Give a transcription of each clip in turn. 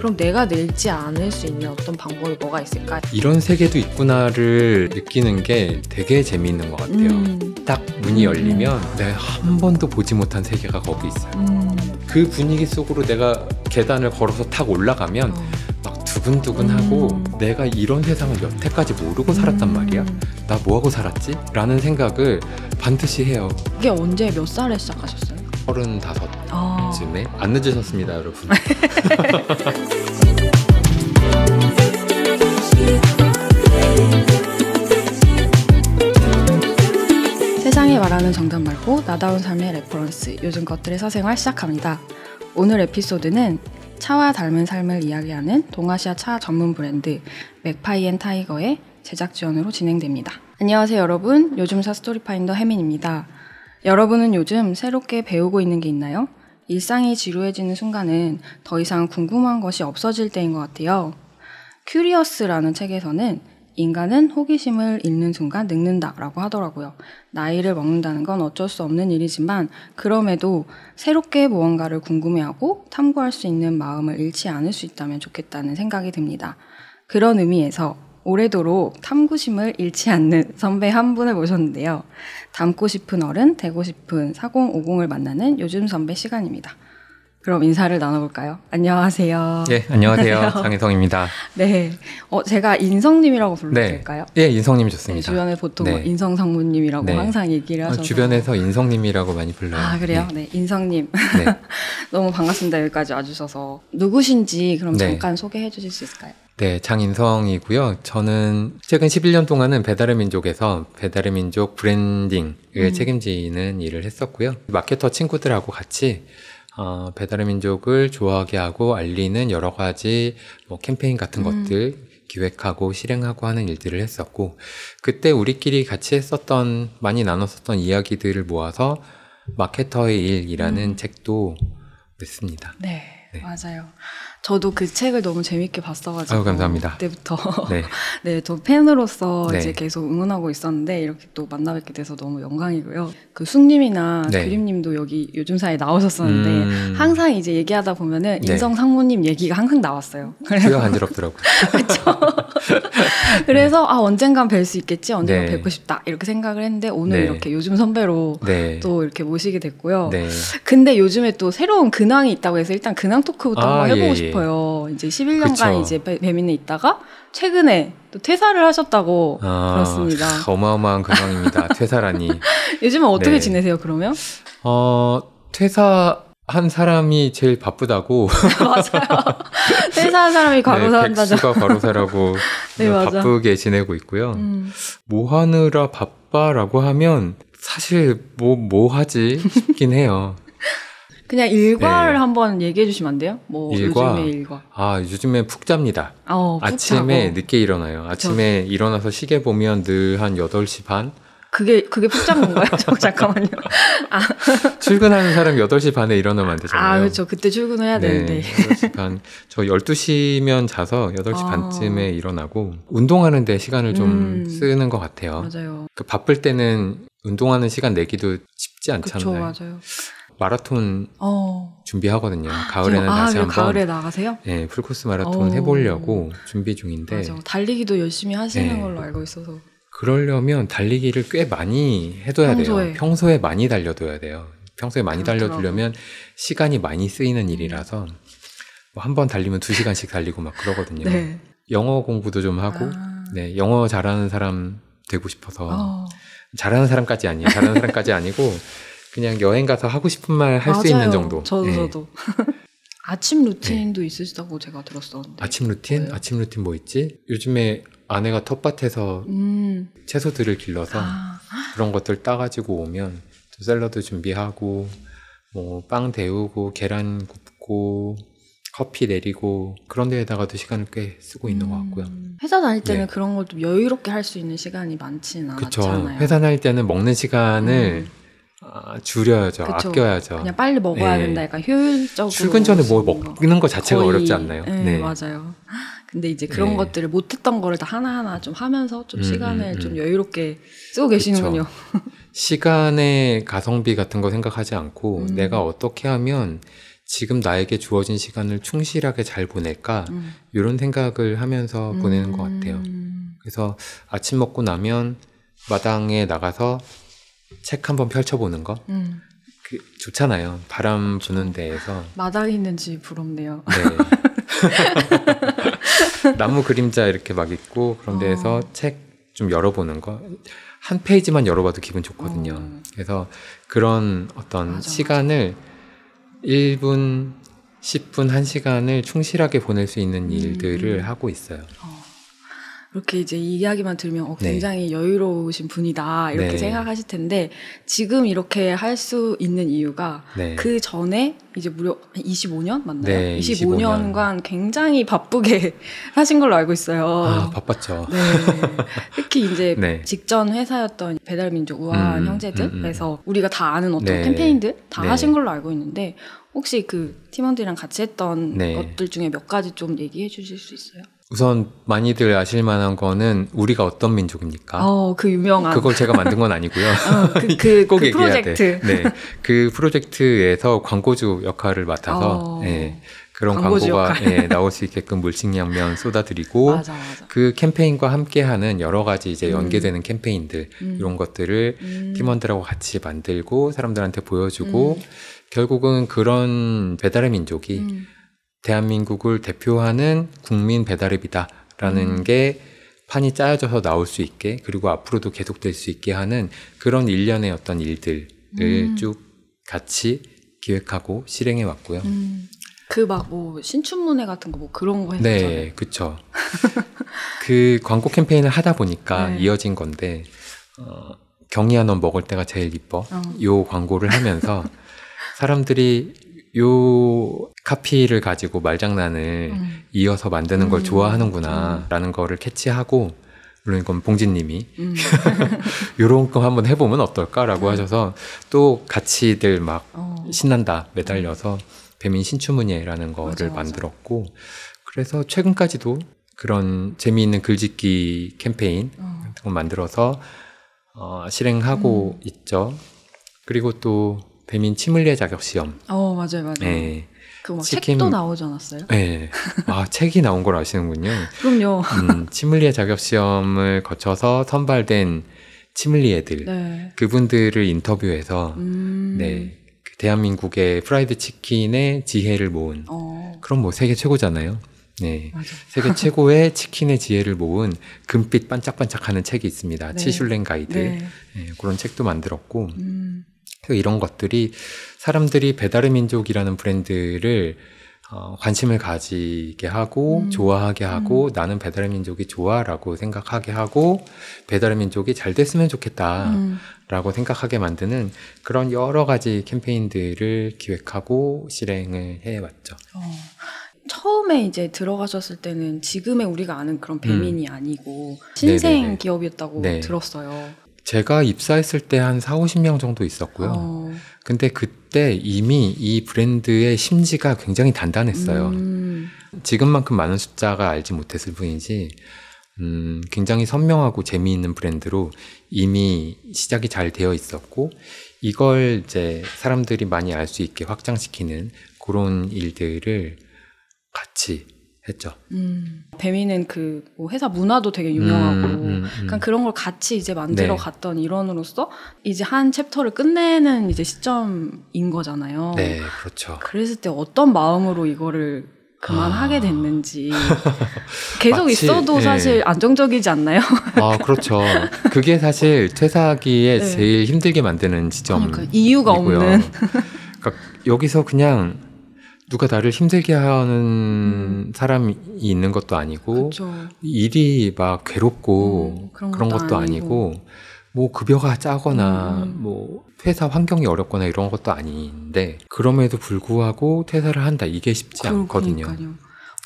그럼 내가 늙지 않을 수 있는 어떤 방법이 뭐가 있을까? 이런 세계도 있구나를 느끼는 게 되게 재미있는 것 같아요. 음, 딱 문이 음. 열리면 내가 한 번도 보지 못한 세계가 거기 있어요. 음, 그 분위기 속으로 내가 계단을 걸어서 탁 올라가면 어. 막 두근두근하고 음. 내가 이런 세상을 여태까지 모르고 살았단 음. 말이야. 나 뭐하고 살았지? 라는 생각을 반드시 해요. 이게 언제 몇 살에 시작하셨어요? 35쯤에. 아, 안 늦으셨습니다, 여러분. 세상이 말하는 정답 말고 나다운 삶의 reference 요즘 것들의 사생활 시작합니다. 오늘 에피소드는 차와 닮은 삶을 이야기하는 동아시아 차 전문 브랜드 맥파이앤 타이거의 제작 지원으로 진행됩니다. 안녕하세요 여러분 요즘 사 story finder 혜민입니다. 여러분은 요즘 새롭게 배우고 있는 게 있나요? 일상이 지루해지는 순간은 더 이상 궁금한 것이 없어질 때인 것 같아요. 큐리어스라는 책에서는 인간은 호기심을 잃는 순간 늙는다라고 하더라고요. 나이를 먹는다는 건 어쩔 수 없는 일이지만 그럼에도 새롭게 무언가를 궁금해하고 탐구할 수 있는 마음을 잃지 않을 수 있다면 좋겠다는 생각이 듭니다. 그런 의미에서 오래도록 탐구심을 잃지 않는 선배 한 분을 모셨는데요. 닮고 싶은 어른, 되고 싶은 4050을 만나는 요즘 선배 시간입니다. 그럼 인사를 나눠볼까요? 안녕하세요. 예, 안녕하세요. 장혜성입니다. 네. 어, 제가 인성님이라고 불러도 네. 될까요? 예, 인성님이 네, 좋습니다. 주변에 보통 네. 뭐 인성상무님이라고 네. 항상 얘기를 어, 하셔서 주변에서 인성님이라고 많이 불러요. 아 그래요? 네, 인성님 네. 네. 너무 반갑습니다 여기까지 와주셔서 누구신지 그럼 네. 잠깐 소개해 주실 수 있을까요? 네, 장인성이고요. 저는 최근 11년 동안은 배달의 민족에서 배달의 민족 브랜딩을 음. 책임지는 일을 했었고요. 마케터 친구들하고 같이 어, 배달의 민족을 좋아하게 하고 알리는 여러 가지 뭐 캠페인 같은 음. 것들 기획하고 실행하고 하는 일들을 했었고 그때 우리끼리 같이 했었던 많이 나눴었던 이야기들을 모아서 마케터의 일이라는 음. 책도 냈습니다. 네, 네. 맞아요. 저도 그 책을 너무 재밌게 봤어가지고 아유, 감사합니다. 그때부터 네. 네, 저 팬으로서 네. 이제 계속 응원하고 있었는데 이렇게 또 만나 뵙게 돼서 너무 영광이고요. 그 숙님이나 네. 그림님도 여기 요즘사에 나오셨었는데 음. 항상 이제 얘기하다 보면은 네. 인성 상무님 얘기가 항상 나왔어요. 귀가 간지럽더라고요. 그래서 아 언젠간 뵐 수 있겠지, 언젠간 네. 뵙고 싶다 이렇게 생각을 했는데 오늘 네. 이렇게 요즘 선배로 네. 또 이렇게 모시게 됐고요. 네. 근데 요즘에 또 새로운 근황이 있다고 해서 일단 근황 토크부터 아, 한번 해보고 예, 예. 싶어요. 이제 11년간 그쵸. 이제 배- 배민에 있다가 최근에 또 퇴사를 하셨다고 아, 들었습니다. 어마어마한 근황입니다. 퇴사라니. 요즘은 어떻게 네. 지내세요? 그러면 어, 퇴사 한 사람이 제일 바쁘다고. 맞아요. 퇴사한 사람이 과로사 네, 한다죠. 백수가 과로사라고 네. 바쁘게 지내고 있고요. 음, 뭐 하느라 바빠라고 하면 사실 뭐, 뭐 하지 싶긴 해요. 그냥 일과를 네. 한번 얘기해 주시면 안 돼요? 뭐 일과? 요즘의 일과. 아, 요즘에 푹 잡니다. 어, 푹 아침에 자고. 늦게 일어나요. 아침에 일어나서 시계 보면 늘 한 8시 반? 그게 그게 푹잔 건가요? 저 잠깐만요. 출근하는 사람 8시 반에 일어나면 안 되잖아요. 아 그렇죠. 그때 출근을 해야 되는데. 8시 반. 저 12시면 자서 8시 아. 반쯤에 일어나고 운동하는 데 시간을 좀 음. 쓰는 것 같아요. 맞아요. 그 바쁠 때는 운동하는 시간 내기도 쉽지 그렇죠, 않잖아요. 맞아요. 마라톤 어. 준비하거든요. 가을에는 지금- 아, 다시 한번 가을에 나가세요? 예, 풀코스 마라톤 어. 해보려고 준비 중인데 맞아. 달리기도 열심히 하시는 네. 걸로 알고 있어서. 그러려면 달리기를 꽤 많이 해둬야 평소에. 돼요. 평소에 많이 달려둬야 돼요. 평소에 많이. 달려두려면 시간이 많이 쓰이는 음. 일이라서 뭐 한번 달리면 두 시간씩 달리고 막 그러거든요. 네. 영어 공부도 좀 하고, 아. 네, 영어 잘하는 사람 되고 싶어서 어. 잘하는 사람까지 아니에요. 잘하는 사람까지 아니고 그냥 여행 가서 하고 싶은 말 할 수 있는. 정도. 저도 네. 저도. 아침 루틴도 있으시다고 제가 들었었는데. 아침 루틴? 뭐예요? 아침 루틴 뭐 있지? 요즘에 아내가 텃밭에서 음. 채소들을 길러서 아. 그런 것들 따가지고 오면 또 샐러드 준비하고 뭐 빵 데우고 계란 굽고 커피 내리고 그런 데에다가도 시간을 꽤 쓰고 있는 것 같고요. 음. 회사 다닐 때는 네. 그런 걸 좀 여유롭게 할 수 있는 시간이 많지는. 않잖아요. 회사 다닐 때는 먹는 시간을 음. 아, 줄여야죠. 그쵸. 아껴야죠. 그냥 빨리 먹어야 네. 된다. 약간 효율적으로. 출근 전에 뭐 거. 먹는 것 자체가 거의- 어렵지 않나요? 네, 맞아요. 근데 이제 그런 네. 것들을 못했던 거를 다 하나하나 좀 하면서 좀 음, 시간을 음, 음. 좀 여유롭게 쓰고 계시는군요. 시간의 가성비 같은 거 생각하지 않고 음. 내가 어떻게 하면 지금 나에게 주어진 시간을 충실하게 잘 보낼까 음. 이런 생각을 하면서 보내는 것 같아요. 음. 그래서 아침 먹고 나면 마당에 나가서 책 한번 펼쳐보는 거 음. 그, 좋잖아요. 바람 부는 데에서 마당이 있는지 부럽네요. 네. 나무 그림자 이렇게 막 있고 그런 데에서 어. 책좀 열어보는 거. 한 페이지만 열어봐도 기분 좋거든요. 어. 그래서 그런 어떤 맞아, 시간을 1분, 10분, 1시간을 충실하게 보낼 수 있는 음. 일들을 하고 있어요. 어. 이렇게 이제 이 이야기만 들으면 어, 네. 굉장히 여유로우신 분이다 이렇게 네. 생각하실 텐데 지금 이렇게 할 수 있는 이유가 네. 그 전에 이제 무려 한 25년 맞나요? 네, 25년간 굉장히 바쁘게 하신 걸로 알고 있어요. 아, 바빴죠. 네. 특히 이제 네. 직전 회사였던 배달민족 우아한 음, 형제들에서 우리가 다 아는 어떤 네. 캠페인들 다 네. 하신 걸로 알고 있는데 혹시 그 팀원들이랑 같이 했던 네. 것들 중에 몇 가지 좀 얘기해 주실 수 있어요? 우선 많이들 아실 만한 거는 우리가 어떤 민족입니까? 어, 그 유명한 아. 그걸 제가 만든 건 아니고요. 어, 그, 그, 꼭 그 얘기해야 프로젝트. 돼. 네. 그 프로젝트에서 광고주 역할을 맡아서 어. 예, 그런 광고가. 예, 나올 수 있게끔 물식양면 쏟아드리고 맞아, 맞아. 그 캠페인과 함께하는 여러 가지 이제 음. 연계되는 캠페인들 음. 이런 것들을 음. 팀원들하고 같이 만들고 사람들한테 보여주고 음. 결국은 그런 배달의 민족이 음. 대한민국을 대표하는 국민 배달앱이다 라는 음. 게 판이 짜여져서 나올 수 있게 그리고 앞으로도 계속될 수 있게 하는 그런 일련의 어떤 일들을 음. 쭉 같이 기획하고 실행해 왔고요. 음. 그막 뭐 신춘문예 같은 거 뭐 그런 거 했었잖아요. 네, 그쵸. 그 광고 캠페인을 하다 보니까 네. 이어진 건데, 어, 경이야 넌 먹을 때가 제일 이뻐. 어. 요 광고를 하면서 사람들이 요 카피를 가지고 말장난을 음. 이어서 만드는 걸 음, 좋아하는구나 라는 거를 캐치하고 물론 이건 봉진님이 음. 요런 거 한번 해보면 어떨까라고 음. 하셔서 또 같이들 막 어. 신난다 매달려서 배민 신추문예라는 거를 맞아. 만들었고 그래서 최근까지도 그런 재미있는 글짓기 캠페인 어. 같은 거 만들어서 어, 실행하고 음. 있죠. 그리고 또 배민 치물리에 자격 시험. 어, 맞아요, 맞아요. 네. 그막 치킨- 책도 나오지 않았어요? 네. 아, 책이 나온 걸 아시는군요. 그럼요. 음, 치물리에 자격 시험을 거쳐서 선발된 치물리애들. 네. 그분들을 인터뷰해서 음. 네. 그 대한민국의 프라이드 치킨의 지혜를 모은 어, 그럼 뭐 세계 최고잖아요. 네. 맞아. 세계 최고의 치킨의 지혜를 모은 금빛 반짝반짝하는 책이 있습니다. 네. 치슐랭 가이드. 네. 네, 그런 책도 만들었고 음. 그래서 이런 것들이 사람들이 배달의 민족이라는 브랜드를 어, 관심을 가지게 하고 음. 좋아하게 하고 나는 배달의 민족이 좋아라고 생각하게 하고 배달의 민족이 잘 됐으면 좋겠다라고 음. 생각하게 만드는 그런 여러 가지 캠페인들을 기획하고 실행을 해왔죠. 어. 처음에 이제 들어가셨을 때는 지금의 우리가 아는 그런 배민이 아니고 신생 음. 네네네. 기업이었다고 네. 들었어요. 제가 입사했을 때 한 4, 50명 정도 있었고요. 어. 근데 그때 이미 이 브랜드의 심지가 굉장히 단단했어요. 음. 지금만큼 많은 숫자가 알지 못했을 뿐이지, 음, 굉장히 선명하고 재미있는 브랜드로 이미 시작이 잘 되어 있었고, 이걸 이제 사람들이 많이 알 수 있게 확장시키는 그런 일들을 같이 했죠. 음. 배민은 그뭐 회사 문화도 되게 유명하고 음, 음, 음. 그러니까 그런 걸 같이 이제 만들어 네. 갔던 일원으로서 이제 한 챕터를 끝내는 이제 시점인 거잖아요. 네, 그렇죠. 그랬을 때 어떤 마음으로 이거를 그만하게 아. 됐는지 계속 마치, 있어도 예. 사실 안정적이지 않나요? 아, 그렇죠. 그게 사실 퇴사하기에 네. 제일 힘들게 만드는 지점. 그러니까 이유가. 없는 그러니까 여기서 그냥 누가 나를 힘들게 하는 사람이 있는 것도 아니고 그렇죠. 일이 막 괴롭고 음, 그런 그런 것도 것도 아니고. 아니고 뭐 급여가 짜거나 음, 음. 뭐 회사 환경이 어렵거나 이런 것도 아닌데 그럼에도 불구하고 퇴사를 한다 이게 쉽지 않거든요. 그러니까요.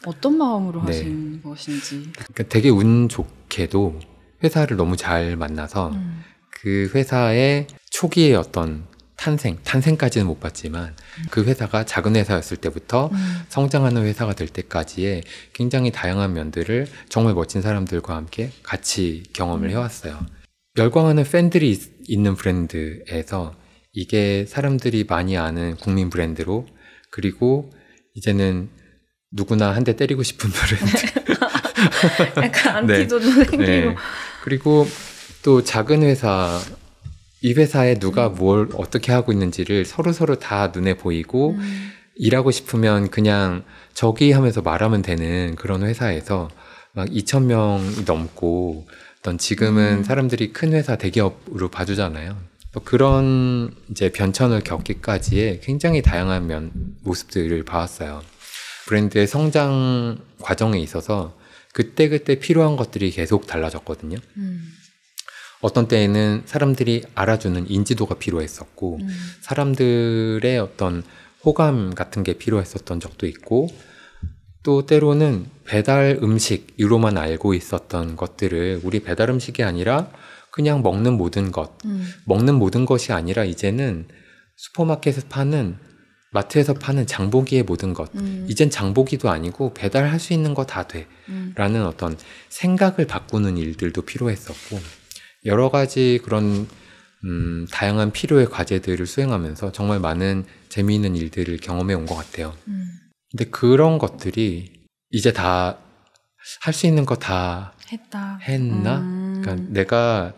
어떤 마음으로 네. 하신 것인지. 그러니까 되게 운 좋게도 회사를 너무 잘 만나서 음. 그 회사의 초기의 어떤 탄생, 탄생까지는 못 봤지만 그 회사가 작은 회사였을 때부터 음. 성장하는 회사가 될 때까지의 굉장히 다양한 면들을 정말 멋진 사람들과 함께 같이 경험을 음. 해왔어요. 열광하는 팬들이 있- 있는 브랜드에서 이게 사람들이 많이 아는 국민 브랜드로 그리고 이제는 누구나 한 대 때리고 싶은 브랜드. 약간 네. 안티도 생기고. 네. 그리고 또 작은 회사, 이 회사에 누가 뭘 어떻게 하고 있는지를 서로 서로 다 눈에 보이고 음. 일하고 싶으면 그냥 저기 하면서 말하면 되는 그런 회사에서 막 2천 명이 넘고 어떤 지금은 음. 사람들이 큰 회사 대기업으로 봐주잖아요. 또 그런 이제 변천을 겪기까지의 굉장히 다양한 면 모습들을 봐왔어요. 브랜드의 성장 과정에 있어서 그때그때 필요한 것들이 계속 달라졌거든요. 음. 어떤 때에는 사람들이 알아주는 인지도가 필요했었고, 음. 사람들의 어떤 호감 같은 게 필요했었던 적도 있고, 또 때로는 배달 음식으로만 알고 있었던 것들을 우리 배달 음식이 아니라 그냥 먹는 모든 것, 음. 먹는 모든 것이 아니라 이제는 슈퍼마켓에서 파는 마트에서 파는 장보기의 모든 것. 음. 이젠 장보기도 아니고 배달할 수 있는 거 다 돼. 음. 라는 어떤 생각을 바꾸는 일들도 필요했었고, 여러 가지 그런, 음, 다양한 필요의 과제들을 수행하면서 정말 많은 재미있는 일들을 경험해 온 것 같아요. 음. 근데 그런 것들이 이제 다 할 수 있는 거 다 했다. 했나? 음. 그러니까 내가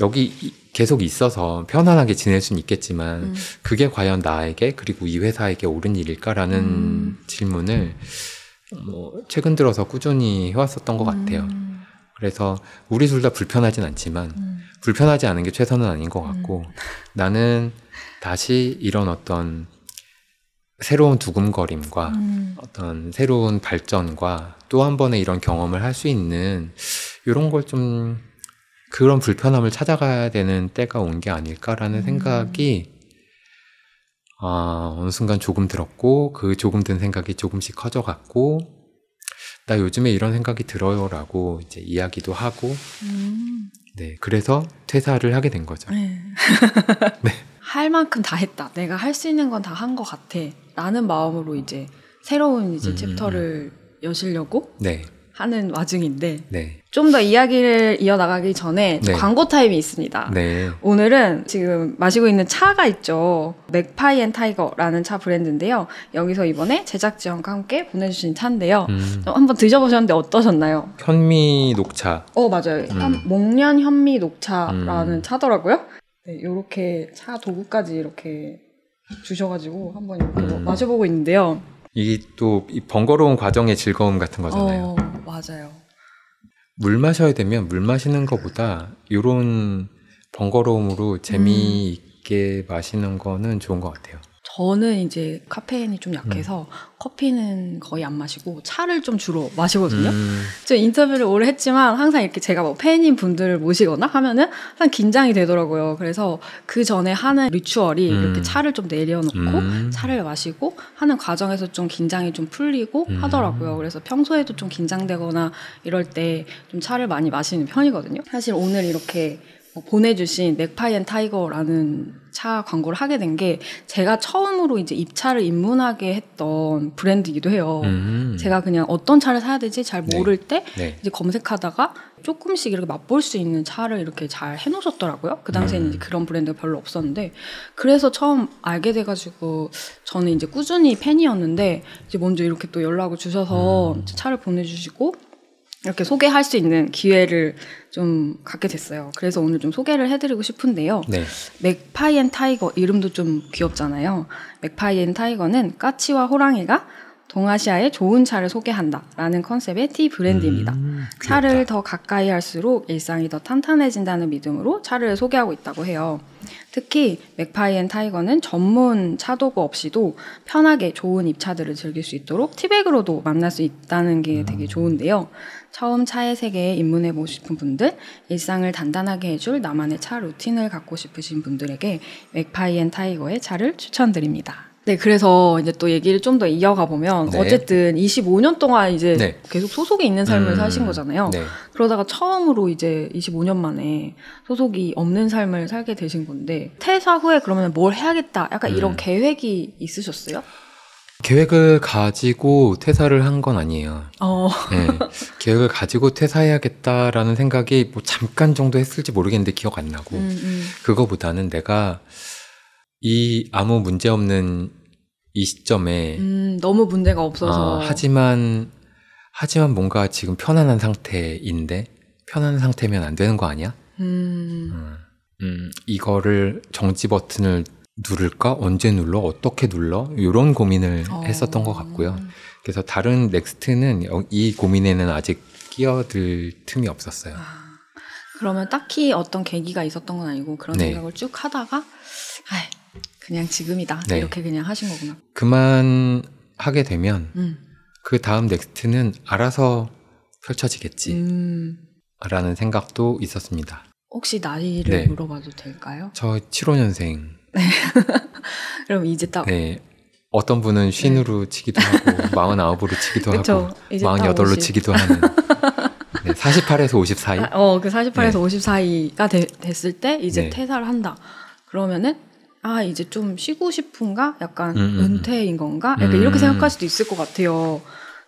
여기 이- 계속 있어서 편안하게 지낼 수는 있겠지만 음. 그게 과연 나에게 그리고 이 회사에게 옳은 일일까라는 음. 질문을 뭐 최근 들어서 꾸준히 해왔었던 것 같아요. 음. 그래서 우리 둘 다 불편하진 않지만 음. 불편하지 않은 게 최선은 아닌 것 같고 나는 다시 이런 어떤 새로운 두근거림과 음. 어떤 새로운 발전과 또 한 번의 이런 경험을 할 수 있는 이런 걸 좀 그런 불편함을 찾아가야 되는 때가 온 게 아닐까라는 음. 생각이 아, 어느 순간 조금 들었고 그 조금 든 생각이 조금씩 커져갔고 나 요즘에 이런 생각이 들어요라고 이제 이야기도 하고 음. 네 그래서 퇴사를 하게 된 거죠. 네. 할 만큼 다 했다. 내가 할 수 있는 건 다 한 것 같아. 라는 마음으로 이제 새로운 이제 음, chapter를 여시려고 네, 하는 와중인데 네, 좀 더 이야기를 이어나가기 전에 네. 광고 타임이 있습니다. 네, 오늘은 지금 마시고 있는 차가 있죠. 맥파이 앤 타이거라는 차 브랜드인데요. 여기서 이번에 제작 지원과 함께 보내주신 차인데요. 음, 어, 한번 드셔보셨는데 어떠셨나요? 현미 녹차. 어 맞아요. 음. 현- 목련 현미 녹차라는 음. 차더라고요. 네, 이렇게 차 도구까지 이렇게 주셔가지고 한번 이렇게 음. 마셔보고 있는데요. 이게 또이 번거로운 과정의 즐거움 같은 거잖아요. 어 맞아요. 물 마셔야 되면 물 마시는 것보다 이런 번거로움으로 재미있게 마시는 거는 좋은 것 같아요. 저는 이제 카페인이 좀 약해서 커피는 거의 안 마시고 차를 좀 주로 마시거든요. 음, 저 인터뷰를 오래 했지만 항상 이렇게 제가 뭐 팬인 분들을 모시거나 하면은 항상 긴장이 되더라고요. 그래서 그 전에 하는 ritual이 음. 이렇게 차를 좀 내려놓고 음. 차를 마시고 하는 과정에서 좀 긴장이 좀 풀리고 음. 하더라고요. 그래서 평소에도 좀 긴장되거나 이럴 때 좀 차를 많이 마시는 편이거든요. 사실 오늘 이렇게 뭐 보내주신 맥파이 앤 타이거라는 차 광고를 하게 된 게 제가 처음으로 이제 입차를 입문하게 했던 브랜드이기도 해요. 음. 제가 그냥 어떤 차를 사야 될지 잘 네. 모를 때 네. 이제 검색하다가 조금씩 이렇게 맛볼 수 있는 차를 이렇게 잘 해놓으셨더라고요. 그 당시에는 음. 이제 그런 브랜드가 별로 없었는데 그래서 처음 알게 돼가지고 저는 이제 꾸준히 팬이었는데 이제 먼저 이렇게 또 연락을 주셔서 음. 차를 보내주시고 이렇게 소개할 수 있는 기회를 좀 갖게 됐어요. 그래서 오늘 좀 소개를 해드리고 싶은데요. 네. 맥파이 앤 타이거 이름도 좀 귀엽잖아요. 맥파이 앤 타이거는 까치와 호랑이가 동아시아의 좋은 차를 소개한다라는 concept의 티 브랜드입니다. 음, 차를. 더 가까이 할수록 일상이 더 탄탄해진다는 믿음으로 차를 소개하고 있다고 해요. 특히 맥파이 앤 타이거는 전문 차도구 없이도 편하게 좋은 잎차들을 즐길 수 있도록 티백으로도 만날 수 있다는 게 되게 좋은데요. 처음 차의 세계에 입문해보고 싶은 분들, 일상을 단단하게 해줄 나만의 차 루틴을 갖고 싶으신 분들에게 맥파이 앤 타이거의 차를 추천드립니다. 네, 그래서 이제 또 얘기를 좀 더 이어가 보면 네. 어쨌든 25년 동안 이제 네. 계속 소속에 있는 삶을 음, 사신 거잖아요. 네. 그러다가 처음으로 이제 25년 만에 소속이 없는 삶을 살게 되신 건데 퇴사 후에 그러면 뭘 해야겠다 약간 이런 음. 계획이 있으셨어요? 계획을 가지고 퇴사를 한 건 아니에요. 어, 네. 계획을 가지고 퇴사해야겠다라는 생각이 뭐 잠깐 정도 했을지 모르겠는데 기억 안 나고 음, 음. 그거보다는 내가 이 아무 문제 없는 이 시점에 음, 너무 문제가 없어서. 아, 하지만 하지만 뭔가 지금 편안한 상태인데 편안한 상태면 안 되는 거 아니야? 음, 음, 음, 이거를 정지 버튼을 누를까? 언제 눌러? 어떻게 눌러? 이런 고민을 어. 했었던 것 같고요. 그래서 다른 next는 여- 이 고민에는 아직 끼어들 틈이 없었어요. 아, 그러면 딱히 어떤 계기가 있었던 건 아니고 그런 네. 생각을 쭉 하다가, 아이, 그냥 지금이다. 네. 이렇게 그냥 하신 거구나. 그만 하게 되면 음, 그 다음 next는 알아서 펼쳐지겠지. 음, 라는 생각도 있었습니다. 혹시 나이를 네. 물어봐도 될까요? 저 75년생. 그럼 이제 딱 네. 어떤 분은 쉰으로 치기도 하고, 49으로 치기도 네. 하고, 이제 딱 48로 50. 치기도 하는. 네, 48에서 50 사이? 아, 어, 그 48에서 네. 50 사이가 되- 됐을 때 이제 네. 퇴사를 한다. 그러면은 아 이제 좀 쉬고 싶은가? 약간 음, 음, 음. 은퇴인 건가? 약간 음. 이렇게 생각할 수도 있을 것 같아요.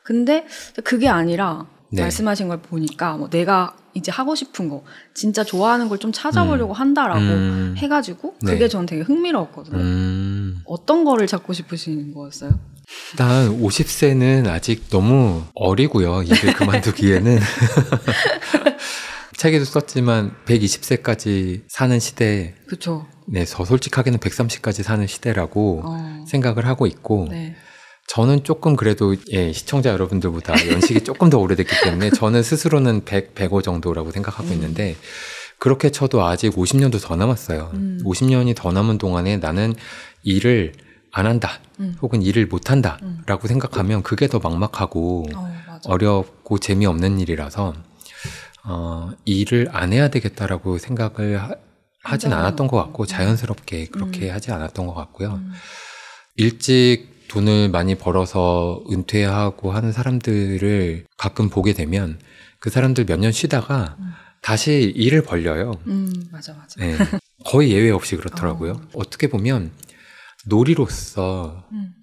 근데 그게 아니라 네. 말씀하신 걸 보니까 뭐 내가 이제 하고 싶은 거 진짜 좋아하는 걸 좀 찾아보려고 한다라고 음, 해가지고 네. 그게 전 되게 흥미로웠거든요. 음. 어떤 거를 찾고 싶으신 거였어요? 일단 50세는 아직 너무 어리고요. 일을 그만두기에는. 책에도 썼지만 120세까지 사는 시대, 그쵸. 네, 저 솔직하게는 130까지 사는 시대라고 어, 생각을 하고 있고, 네. 저는 조금 그래도 예, 시청자 여러분들보다 연식이 조금 더 오래됐기 때문에 저는 스스로는 100, 105 정도라고 생각하고 음. 있는데 그렇게 쳐도 아직 50년도 더 남았어요. 음. 50년이 더 남은 동안에 나는 일을 안 한다 음. 혹은 일을 못 음. 한다라고 생각하면 그게 더 막막하고 어. 어렵고 재미없는 일이라서 어, 일을 안 해야 되겠다라고 생각을 하, 하진. 않았던 것 같고 자연스럽게 그렇게 음. 하지 않았던 것 같고요. 음. 일찍 돈을 많이 벌어서 은퇴하고 하는 사람들을 가끔 보게 되면 그 사람들 몇 년 쉬다가 음. 다시 일을 벌려요. 음, 맞아, 맞아. 네. 거의 예외 없이 그렇더라고요. 어. 어떻게 보면 놀이로서 음.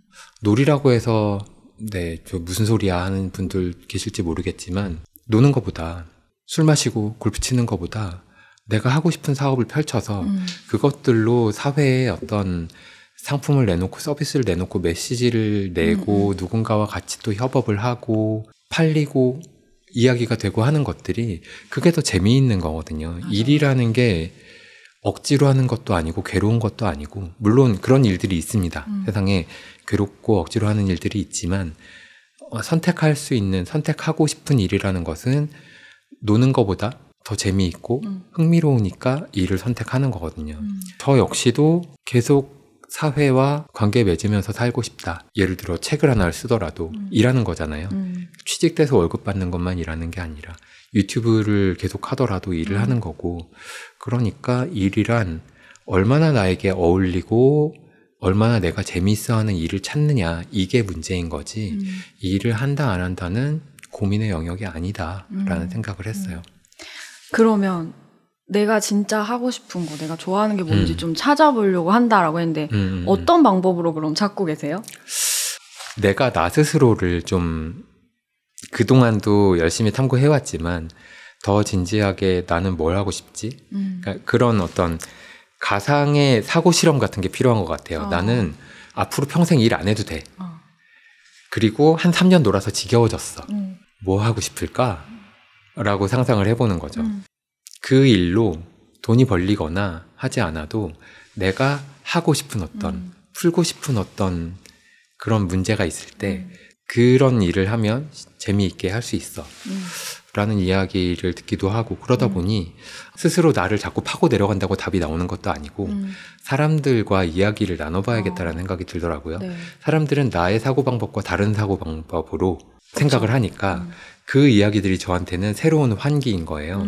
놀이라고 해서 네, 저 무슨 소리야 하는 분들 계실지 모르겠지만 노는 것보다 술 마시고 골프 치는 것보다 내가 하고 싶은 사업을 펼쳐서 음. 그것들로 사회에 어떤 상품을 내놓고 서비스를 내놓고 메시지를 내고 음, 누군가와 같이 또 협업을 하고 팔리고 이야기가 되고 하는 것들이 그게 더 재미있는 거거든요. 맞아. 일이라는 게 억지로 하는 것도 아니고 괴로운 것도 아니고 물론 그런 일들이 있습니다. 음. 세상에 괴롭고 억지로 하는 일들이 있지만 어, 선택할 수 있는 선택하고 싶은 일이라는 것은 노는 것보다 더 재미있고 음. 흥미로우니까 일을 선택하는 거거든요. 음. 저 역시도 계속 사회와 관계 맺으면서 살고 싶다. 예를 들어 책을 하나를 쓰더라도 음. 일하는 거잖아요. 음. 취직돼서 월급 받는 것만 일하는 게 아니라 유튜브를 계속 하더라도 일을 음. 하는 거고 그러니까 일이란 얼마나 나에게 어울리고 얼마나 내가 재미있어 하는 일을 찾느냐 이게 문제인 거지 음. 이 일을 한다 안 한다는 고민의 영역이 아니다라는 음. 생각을 했어요. 그러면 내가 진짜 하고 싶은 거, 내가 좋아하는 게 뭔지 음. 좀 찾아보려고 한다라고 했는데 음, 음, 음. 어떤 방법으로 그럼 찾고 계세요? 내가 나 스스로를 좀 그동안도 열심히 탐구해왔지만 더 진지하게 나는 뭘 하고 싶지? 음. 그러니까 그런 어떤 가상의 사고 실험 같은 게 필요한 것 같아요. 어. 나는 앞으로 평생 일 안 해도 돼. 어. 그리고 한 3년 놀아서 지겨워졌어. 음. 뭐 하고 싶을까? 라고 상상을 해보는 거죠. 음. 그 일로 돈이 벌리거나 하지 않아도 내가 하고 싶은 어떤, 음. 풀고 싶은 어떤 그런 문제가 있을 때 음. 그런 일을 하면 재미있게 할 수 있어. 음. 라는 이야기를 듣기도 하고 그러다 음. 보니 스스로 나를 자꾸 파고 내려간다고 답이 나오는 것도 아니고 음. 사람들과 이야기를 나눠봐야겠다라는 어. 생각이 들더라고요. 네. 사람들은 나의 사고방법과 다른 사고방법으로 생각을 하니까 음. 그 이야기들이 저한테는 새로운 환기인 거예요.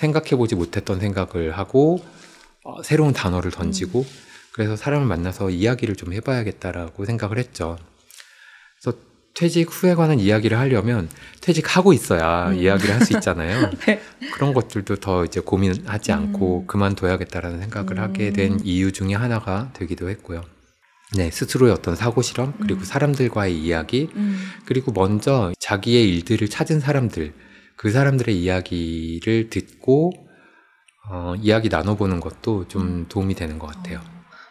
음. 생각해보지 못했던 생각을 하고 어, 새로운 단어를 던지고 그래서 사람을 만나서 이야기를 좀 해봐야겠다라고 생각을 했죠. 그래서 퇴직 후에 관한 이야기를 하려면 퇴직하고 있어야 음. 이야기를 할 수 있잖아요. 네. 그런 것들도 더 이제 고민하지 않고 음. 그만둬야겠다라는 생각을 음. 하게 된 이유 중에 하나가 되기도 했고요. 네, 스스로의 어떤 사고 실험 그리고 음. 사람들과의 이야기 음. 그리고 먼저 자기의 일들을 찾은 사람들, 그 사람들의 이야기를 듣고 어, 이야기 나눠보는 것도 좀 음. 도움이 되는 것 같아요.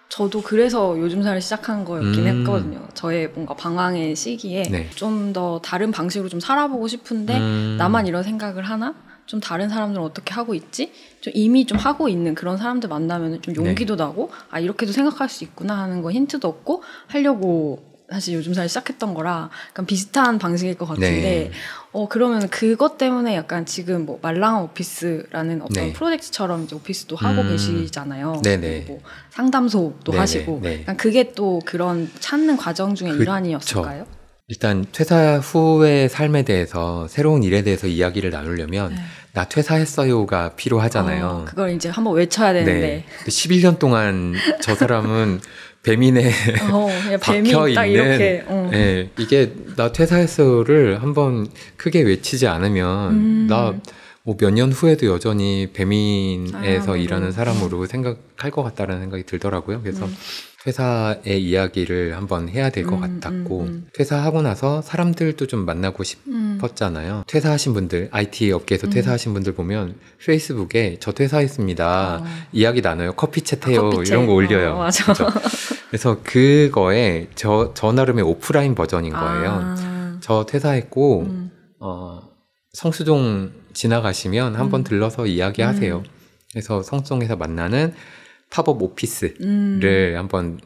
저도 그래서 요즘 살을 시작한 거였긴 음. 했거든요. 저의 뭔가 방황의 시기에 네. 좀더 다른 방식으로 좀 살아보고 싶은데 음. 나만 이런 생각을 하나? 좀 다른 사람들은 어떻게 하고 있지? 좀 이미 좀 하고 있는 그런 사람들 만나면 좀 용기도 네. 나고 아 이렇게도 생각할 수 있구나 하는 거 힌트도 얻고 하려고 사실 요즘 살 시작했던 거라 약간 비슷한 방식일 것 같은데 네. 어 그러면 그것 때문에 약간 지금 뭐 말랑한 오피스라는 어떤 네. 프로젝트처럼 이제 오피스도 하고 음. 계시잖아요. 네네. 뭐 상담소도 네네. 하시고 네. 약간 그게 또 그런 찾는 과정 중에 그쵸. 일환이었을까요? 일단 퇴사 후의 삶에 대해서 새로운 일에 대해서 이야기를 나누려면 네. 나 퇴사했어요가 필요하잖아요. 어, 그걸 이제 한번 외쳐야 되는데 네. 11년 동안 저 사람은 배민에 어, 그냥 뱀이 박혀 딱 있는 어. 네, 이게 나 퇴사했어요를 한번 크게 외치지 않으면 음. 나뭐 몇 년 후에도 여전히 배민에서 아, 일하는 음. 사람으로 생각할 것 같다라는 생각이 들더라고요. 그래서 음. 퇴사의 이야기를 한번 해야 될것 음, 같았고 음, 음. 퇴사하고 나서 사람들도 좀 만나고 음. 싶었잖아요. 퇴사하신 분들, IT 업계에서 음. 퇴사하신 분들 보면 페이스북에 저 퇴사했습니다. 어. 이야기 나눠요. 커피 챗해요. 아, 이런 거 챗. 올려요. 어, 맞아. 그래서 그거에 저, 저 나름의 오프라인 버전인 거예요. 아. 저 퇴사했고, 음. 어, 성수동 지나가시면 한번 음. 들러서 이야기하세요. 음. 그래서 성수동에서 만나는 pop-up office를 음. 한번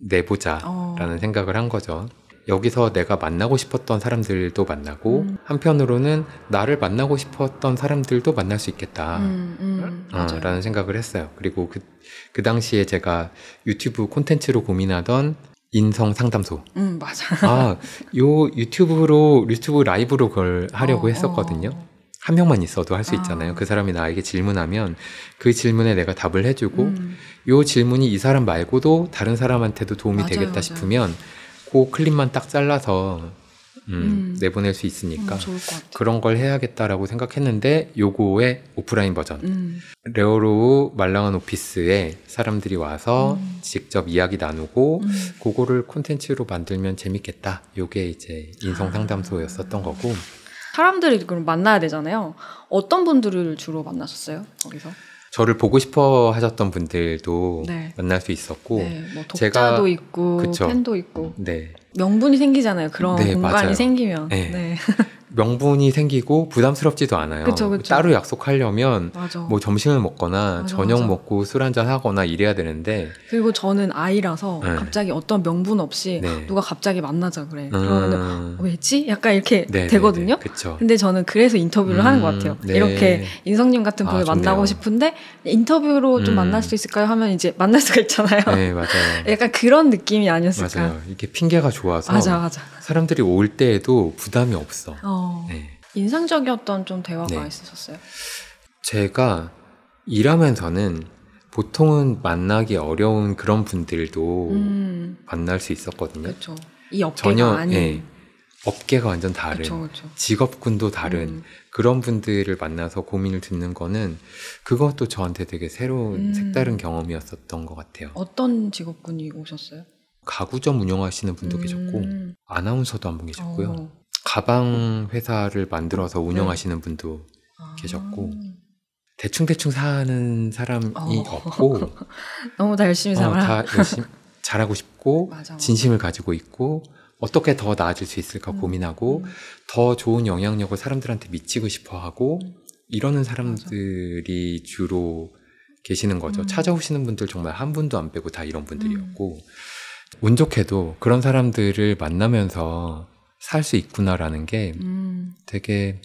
내보자. 어. 라는 생각을 한 거죠. 여기서 내가 만나고 싶었던 사람들도 만나고, 음. 한편으로는 나를 만나고 싶었던 사람들도 만날 수 있겠다. 음, 음, 어, 생각을 했어요. 그리고 그, 그 당시에 제가 유튜브 콘텐츠로 고민하던 인성 상담소. 음, 맞아. 아, 요 유튜브로, 유튜브 라이브로 그걸 하려고 어, 했었거든요. 어. 한 명만 있어도 할수 아. 있잖아요. 그 사람이 나에게 질문하면 그 질문에 내가 답을 해주고, 음. 요 질문이 이 사람 말고도 다른 사람한테도 도움이 맞아요, 되겠다 맞아요. 싶으면 그 클립만 딱 잘라서 음, 음. 내보낼 수 있으니까 음. 그런 걸 해야겠다라고 생각했는데 요거의 오프라인 버전 음. 레오로우 말랑한 office에 사람들이 와서 음. 직접 이야기 나누고 음. 그거를 콘텐츠로 만들면 재밌겠다. 요게 이제 인성 상담소였었던 거고 사람들이 그럼 만나야 되잖아요. 어떤 분들을 주로 만나셨어요? 거기서? 저를 보고 싶어 하셨던 분들도 네. 만날 수 있었고 네, 뭐 독자도 제가- 있고 그쵸. 팬도 있고 네. 명분이 생기잖아요. 그런 네, 공간이 맞아요. 생기면. 네. 네. 명분이 생기고 부담스럽지도 않아요. 그쵸, 그쵸. 따로 약속하려면 맞아. 뭐 점심을 먹거나 맞아, 저녁 맞아. 먹고 술 한잔 하거나 이래야 되는데 그리고 저는 아이라서 네. 갑자기 어떤 명분 없이 네. 누가 갑자기 만나자 그래. 음, 왜지? 약간 이렇게 네, 되거든요. 네, 네, 그쵸. 근데 저는 그래서 인터뷰를 하는 것 음, 같아요. 네. 이렇게 인성님 같은 아, 분을 좋네요. 만나고 싶은데 인터뷰로 좀 음. 만날 수 있을까요? 하면 이제 만날 수가 있잖아요. 네, 맞아요. 약간 그런 느낌이 아니었을까. 맞아요. 이게 핑계가 좋아서 맞아, 맞아. 사람들이 올 때에도 부담이 없어. 어, 네. 인상적이었던 좀 대화가 네. 있으셨어요? 제가 일하면서는 보통은 만나기 어려운 그런 분들도 음, 만날 수 있었거든요. 그렇죠. 이 업계가 전혀 아닌. 예, 업계가 완전 다른 그렇죠, 그렇죠. 직업군도 다른 음. 그런 분들을 만나서 고민을 듣는 거는 그것도 저한테 되게 새로운 음. 색다른 경험이었었던 것 같아요. 어떤 직업군이 오셨어요? 가구점 운영하시는 분도 계셨고 음. 아나운서도 한 분 계셨고요. 어. 가방 회사를 만들어서 운영하시는 분도 아. 계셨고. 대충 대충 사는 사람이 어. 없고 너무 다 열심히 어, 살아. 다 열심히 잘하고 싶고 맞아, 맞아. 진심을 가지고 있고 어떻게 더 나아질 수 있을까 음, 고민하고 음. 더 좋은 영향력을 사람들한테 미치고 싶어 하고 음. 이러는 사람들이 주로 계시는 거죠. 음. 찾아오시는 분들 정말 한 분도 안 빼고 다 이런 분들이었고 운 좋게도 그런 사람들을 만나면서 살 수 있구나라는 게 음, 되게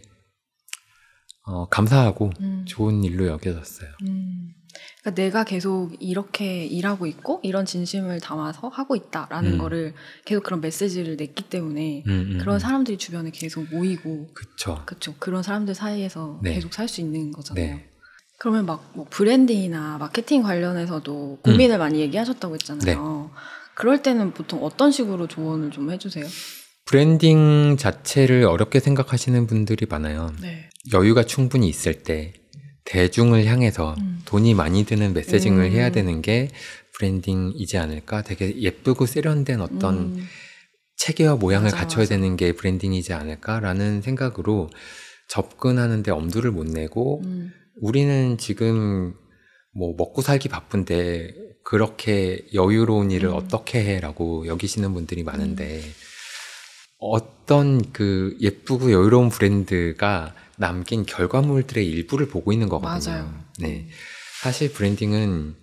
어, 감사하고 음. 좋은 일로 여겨졌어요. 음. 그러니까 내가 계속 이렇게 일하고 있고 이런 진심을 담아서 하고 있다라는 음. 거를 계속 그런 메시지를 냈기 때문에 음, 음, 그런 음. 사람들이 주변에 계속 모이고 그쵸. 그렇죠. 그런 사람들 사이에서 네. 계속 살 수 있는 거잖아요. 네. 그러면 막 뭐 branding이나 마케팅 관련해서도 고민을 많이 얘기하셨다고 했잖아요. 그럴 때는 보통 어떤 식으로 조언을 좀 해주세요? 브랜딩 자체를 어렵게 생각하시는 분들이 많아요. 네. 여유가 충분히 있을 때 대중을 향해서 음. 돈이 많이 드는 messaging을 음. 해야 되는 게 branding이지 않을까? 되게 예쁘고 세련된 어떤 음, 체계와 모양을 맞아, 갖춰야 맞아. 되는 게 branding이지 않을까라는 생각으로 접근하는데 엄두를 못 내고 음, 우리는 지금 뭐 먹고 살기 바쁜데 그렇게 여유로운 일을 음. 어떻게 해라고 여기시는 분들이 많은데 어떤 그 예쁘고 여유로운 브랜드가 남긴 결과물들의 일부를 보고 있는 거거든요. 맞아요. 네. 사실 브랜딩은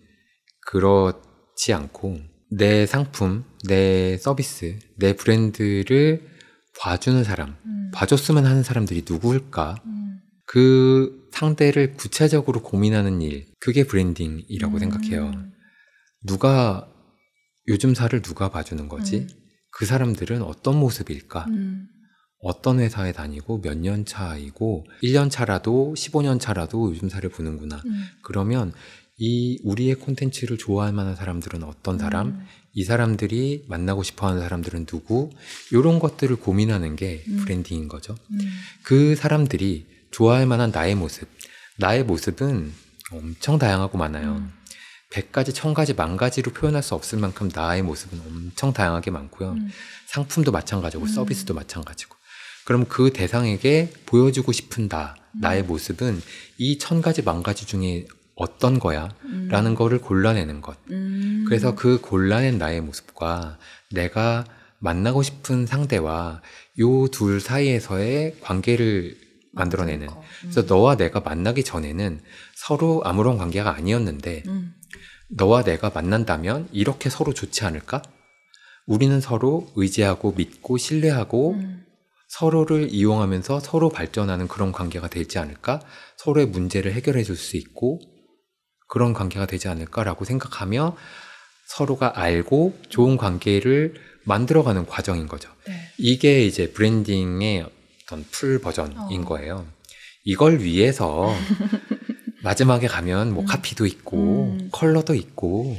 그렇지 않고 내 상품, 내 서비스, 내 브랜드를 봐주는 사람, 음. 봐줬으면 하는 사람들이 누구일까? 음. 그 상대를 구체적으로 고민하는 일, 그게 브랜딩이라고 음. 생각해요. 누가, 요즘 사를 누가 봐주는 거지? 음. 그 사람들은 어떤 모습일까? 음. 어떤 회사에 다니고 몇 년 차이고, 1년 차라도 15년 차라도 요즘 사를 보는구나. 음. 그러면 이 우리의 콘텐츠를 좋아할 만한 사람들은 어떤 사람, 음. 이 사람들이 만나고 싶어 하는 사람들은 누구, 이런 것들을 고민하는 게 음. 브랜딩인 거죠. 음. 그 사람들이 좋아할 만한 나의 모습. 나의 모습은 엄청 다양하고 많아요. 음. 100가지, 1000가지, 만가지로 표현할 수 없을 만큼 나의 모습은 엄청 다양하게 많고요. 음. 상품도 마찬가지고 음. 서비스도 마찬가지고. 그럼 그 대상에게 보여주고 싶은 나, 나의 음. 모습은 이천 가지, 만 가지 중에 어떤 거야? 음. 라는 거를 골라내는 것. 음. 그래서 그 골라낸 나의 모습과 내가 만나고 싶은 상대와 요 둘 사이에서의 관계를 만들어내는. 거. 음. 그래서 너와 내가 만나기 전에는 서로 아무런 관계가 아니었는데 음. 너와 내가 만난다면 이렇게 서로 좋지 않을까? 우리는 서로 의지하고 믿고 신뢰하고 음. 서로를 이용하면서 서로 발전하는 그런 관계가 되지 않을까? 서로의 문제를 해결해 줄 수 있고 그런 관계가 되지 않을까라고 생각하며 서로가 알고 좋은 관계를 만들어가는 과정인 거죠. 네. 이게 이제 branding의 어떤 full version인 어. 거예요. 이걸 위해서 마지막에 가면 뭐 음. 카피도 있고 음. 컬러도 있고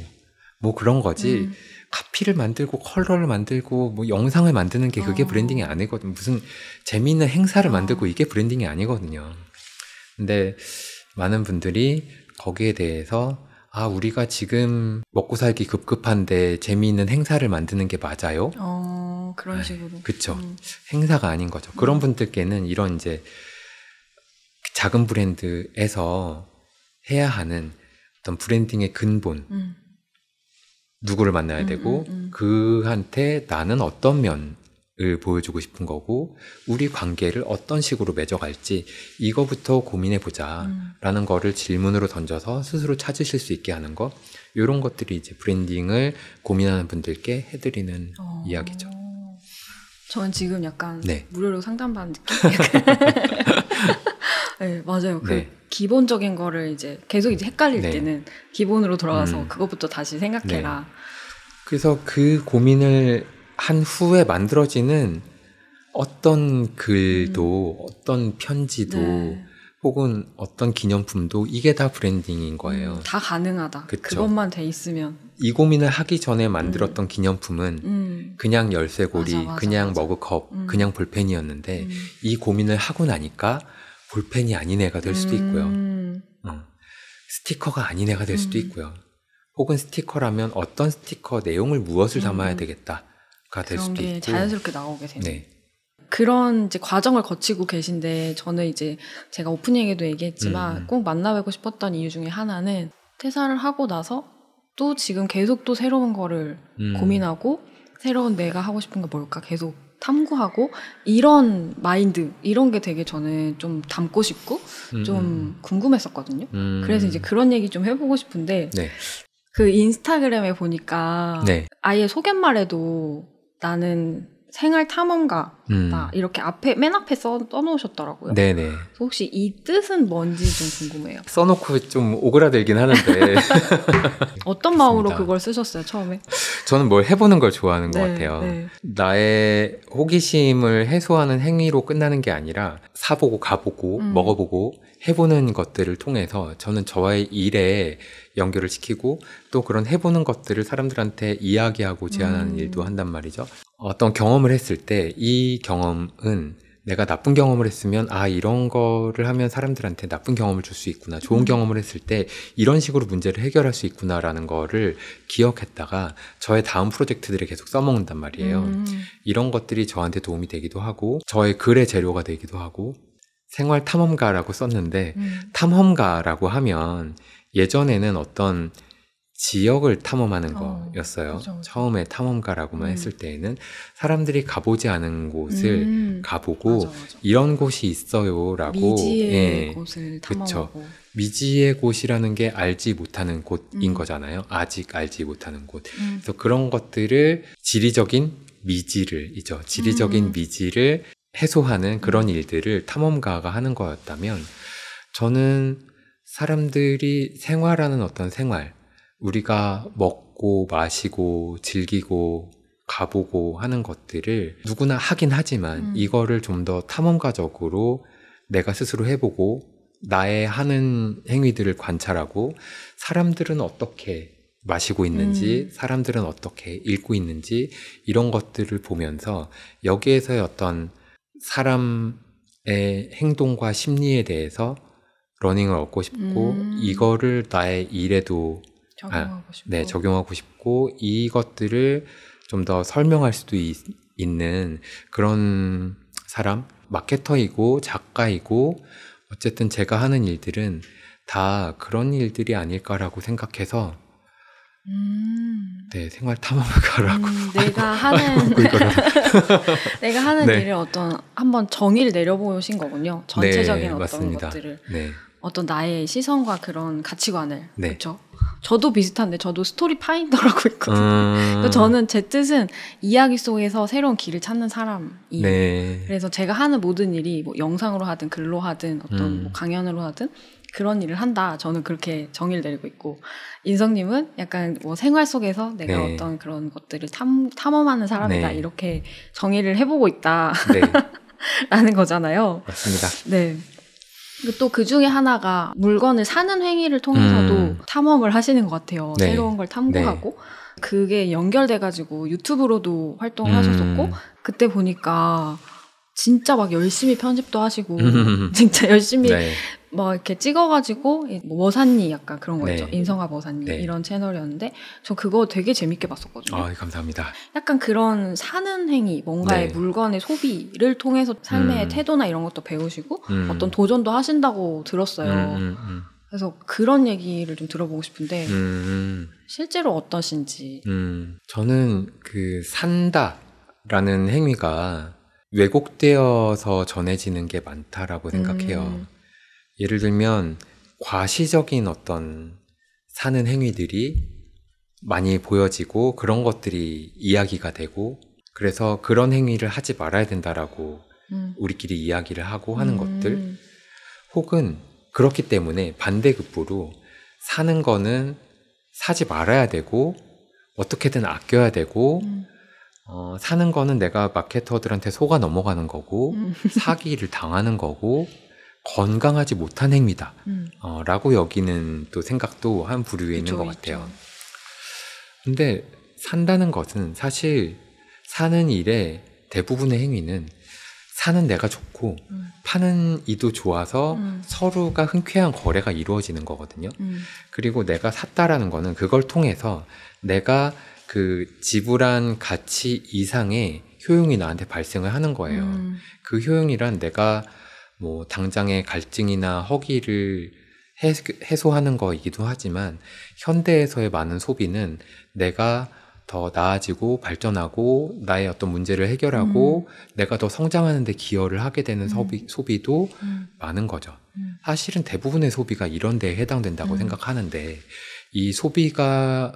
뭐 그런 거지. 음. 카피를 만들고 컬러를 만들고 뭐 영상을 만드는 게 그게 어. branding이 아니거든. 무슨 재미있는 행사를 어. 만들고 이게 branding이 아니거든요. 근데 많은 분들이 거기에 대해서 아, 우리가 지금 먹고 살기 급급한데 재미있는 행사를 만드는 게 맞아요? 어, 그런 네, 식으로. 그쵸. 음. 행사가 아닌 거죠. 그런 분들께는 이런 이제 작은 브랜드에서 해야 하는 어떤 branding의 근본, 음. 누구를 만나야 음, 되고, 음, 음. 그한테 나는 어떤 면을 보여주고 싶은 거고, 우리 관계를 어떤 식으로 맺어갈지, 이거부터 고민해 보자. 음. 라는 거를 질문으로 던져서 스스로 찾으실 수 있게 하는 것, 이런 것들이 이제 브랜딩을 고민하는 분들께 해드리는 어. 이야기죠. 저는 지금 약간 네. 무료로 상담받는 느낌? 네, 맞아요. 그 네. 기본적인 거를 이제 계속 이제 헷갈릴 네. 때는 기본으로 돌아가서 음. 그것부터 다시 생각해라. 그래서 그 고민을 한 후에 만들어지는 어떤 글도, 어떤 편지도, 음. 네. 혹은 어떤 기념품도 이게 다 브랜딩인 거예요. 음, 다 가능하다. 그쵸. 그것만 돼 있으면. 이 고민을 하기 전에 만들었던 기념품은 음. 그냥 열쇠고리, 맞아, 맞아, 그냥 맞아. 머그컵, 음. 그냥 볼펜이었는데 음. 이 고민을 하고 나니까 볼펜이 아닌 애가 될 수도 있고요. 음. 어. 스티커가 아닌 애가 될 수도 음. 있고요. 혹은 스티커라면 어떤 스티커 내용을 무엇을 담아야 음. 되겠다가 될 그런 수도 게 있고. 자연스럽게 나오게 되는. 네. 그런 이제 과정을 거치고 계신데 저는 이제 제가 오프닝에도 얘기했지만 음. 꼭 만나뵙고 싶었던 이유 중에 하나는 퇴사를 하고 나서 또 지금 계속 또 새로운 거를 음. 고민하고 새로운 내가 하고 싶은 게 뭘까 계속 탐구하고 이런 마인드 이런 게 되게 저는 좀 담고 싶고 음, 좀 궁금했었거든요. 음. 그래서 이제 그런 얘기 좀 해보고 싶은데 네. 그 인스타그램에 보니까 네. 아예 소개말에도 나는 생활 탐험가다 음. 이렇게 앞에 맨 앞에 써 써놓으셨더라고요. 네네. 혹시 이 뜻은 뭔지 좀 궁금해요. 써놓고 좀 오그라들긴 하는데 어떤 마음으로. 그걸 쓰셨어요 처음에? 저는 뭘 해보는 걸 좋아하는 것 네, 같아요. 네. 나의 호기심을 해소하는 행위로 끝나는 게 아니라 사보고 가보고 음. 먹어보고 해보는 것들을 통해서 저는 저와의 일에 연결을 시키고 또 그런 해보는 것들을 사람들한테 이야기하고 제안하는 음. 일도 한단 말이죠. 어떤 경험을 했을 때 이 경험은 내가 나쁜 경험을 했으면 아 이런 거를 하면 사람들한테 나쁜 경험을 줄 수 있구나 좋은 음. 경험을 했을 때 이런 식으로 문제를 해결할 수 있구나라는 거를 기억했다가 저의 다음 프로젝트들에 계속 써먹는단 말이에요. 음. 이런 것들이 저한테 도움이 되기도 하고 저의 글의 재료가 되기도 하고 생활 탐험가라고 썼는데 음. 탐험가라고 하면 예전에는 어떤 지역을 탐험하는 어, 거였어요. 그죠. 처음에 탐험가라고만 음. 했을 때에는 사람들이 가보지 않은 곳을 음, 가보고 맞아, 맞아. 이런 곳이 있어요라고 미지의 예, 곳을. 탐험하고 미지의 곳이라는 게 알지 못하는 곳인 음. 거잖아요. 아직 알지 못하는 곳. 음, 그래서 그런 것들을 지리적인 미지를 이죠. 지리적인 음. 미지를 해소하는 그런 일들을 탐험가가 하는 거였다면 저는 사람들이 생활하는 어떤 생활, 우리가 먹고 마시고 즐기고 가보고 하는 것들을 누구나 하긴 하지만 음. 이거를 좀 더 탐험가적으로 내가 스스로 해보고 나의 하는 행위들을 관찰하고 사람들은 어떻게 마시고 있는지, 음. 사람들은 어떻게 읽고 있는지, 이런 것들을 보면서 여기에서의 어떤 사람의 행동과 심리에 대해서 learning을 얻고 싶고, 음. 이거를 나의 일에도 적용하고 싶고 네, 적용하고 싶고, 이것들을 좀 더 설명할 수도 있, 는 그런 사람, 마케터이고, 작가이고, 어쨌든 제가 하는 일들은 다 그런 일들이 아닐까라고 생각해서 음. 네, 생활 탐험가라고 음, 내가 하는 내가 하는 네. 일을 어떤 한번 정의를 내려보신 거군요. 전체적인 네, 어떤 맞습니다. 것들을 네, 어떤 나의 시선과 그런 가치관을 네. 그렇죠. 저도 비슷한데 저도 스토리 파인더라고 있거든요. 음, 저는 제 뜻은 이야기 속에서 새로운 길을 찾는 사람이 네, 그래서 제가 하는 모든 일이 뭐 영상으로 하든 글로 하든 어떤 음. 뭐 강연으로 하든 그런 일을 한다. 저는 그렇게 정의를 내리고 있고 인성님은 약간 뭐 생활 속에서 내가 네. 어떤 그런 것들을 탐, 탐험하는 사람이다 네. 이렇게 정의를 해보고 있다 라는 네, 거잖아요. 맞습니다. 네. 또 그 중에 하나가 물건을 사는 행위를 통해서도 음. 탐험을 하시는 것 같아요. 네. 새로운 걸 탐구하고. 그게 연결돼가지고 유튜브로도 활동을 음. 하셨었고, 그때 보니까 진짜 막 열심히 편집도 하시고, 음. 진짜 열심히 네, 막 이렇게 찍어가지고, 이뭐 머산니 약간 그런 거 네. 있죠. 인성아 머산니. 네. 이런 채널이었는데, 저 그거 되게 재밌게 봤었거든요. 아, 감사합니다. 약간 그런 사는 행위, 뭔가의 네. 물건의 소비를 통해서 삶의 음. 태도나 이런 것도 배우시고, 음. 어떤 도전도 하신다고 들었어요. 음, 음, 그래서 그런 얘기를 좀 들어보고 싶은데, 음, 음. 실제로 어떠신지. 음, 저는 그 산다라는 행위가 왜곡되어서 전해지는 게 많다라고 생각해요. 음. 예를 들면 과시적인 어떤 사는 행위들이 많이 보여지고 그런 것들이 이야기가 되고 그래서 그런 행위를 하지 말아야 된다라고 음. 우리끼리 이야기를 하고 하는 음. 것들 혹은 그렇기 때문에 반대급부로 사는 거는 사지 말아야 되고 어떻게든 아껴야 되고 음. 어, 사는 거는 내가 마케터들한테 속아 넘어가는 거고 음. 사기를 당하는 거고 건강하지 못한 행위다 음. 어, 라고 여기는 또 생각도 한 부류에 있는 것 있죠. 같아요. 근데 산다는 것은 사실 사는 일의 대부분의 행위는 사는 내가 좋고 음. 파는 이도 좋아서 음. 서로가 흔쾌한 거래가 이루어지는 거거든요. 음. 그리고 내가 샀다라는 거는 그걸 통해서 내가 그 지불한 가치 이상의 효용이 나한테 발생을 하는 거예요. 음. 그 효용이란 내가 뭐 당장의 갈증이나 허기를 해- 해소하는 거이기도 하지만 현대에서의 많은 소비는 내가 더 나아지고 발전하고 나의 어떤 문제를 해결하고 내가 더 성장하는 데 기여를 하게 되는 음. 소비, 소비도 음. 많은 거죠. 음. 사실은 대부분의 소비가 이런 데에 해당된다고 음. 생각하는데 이 소비가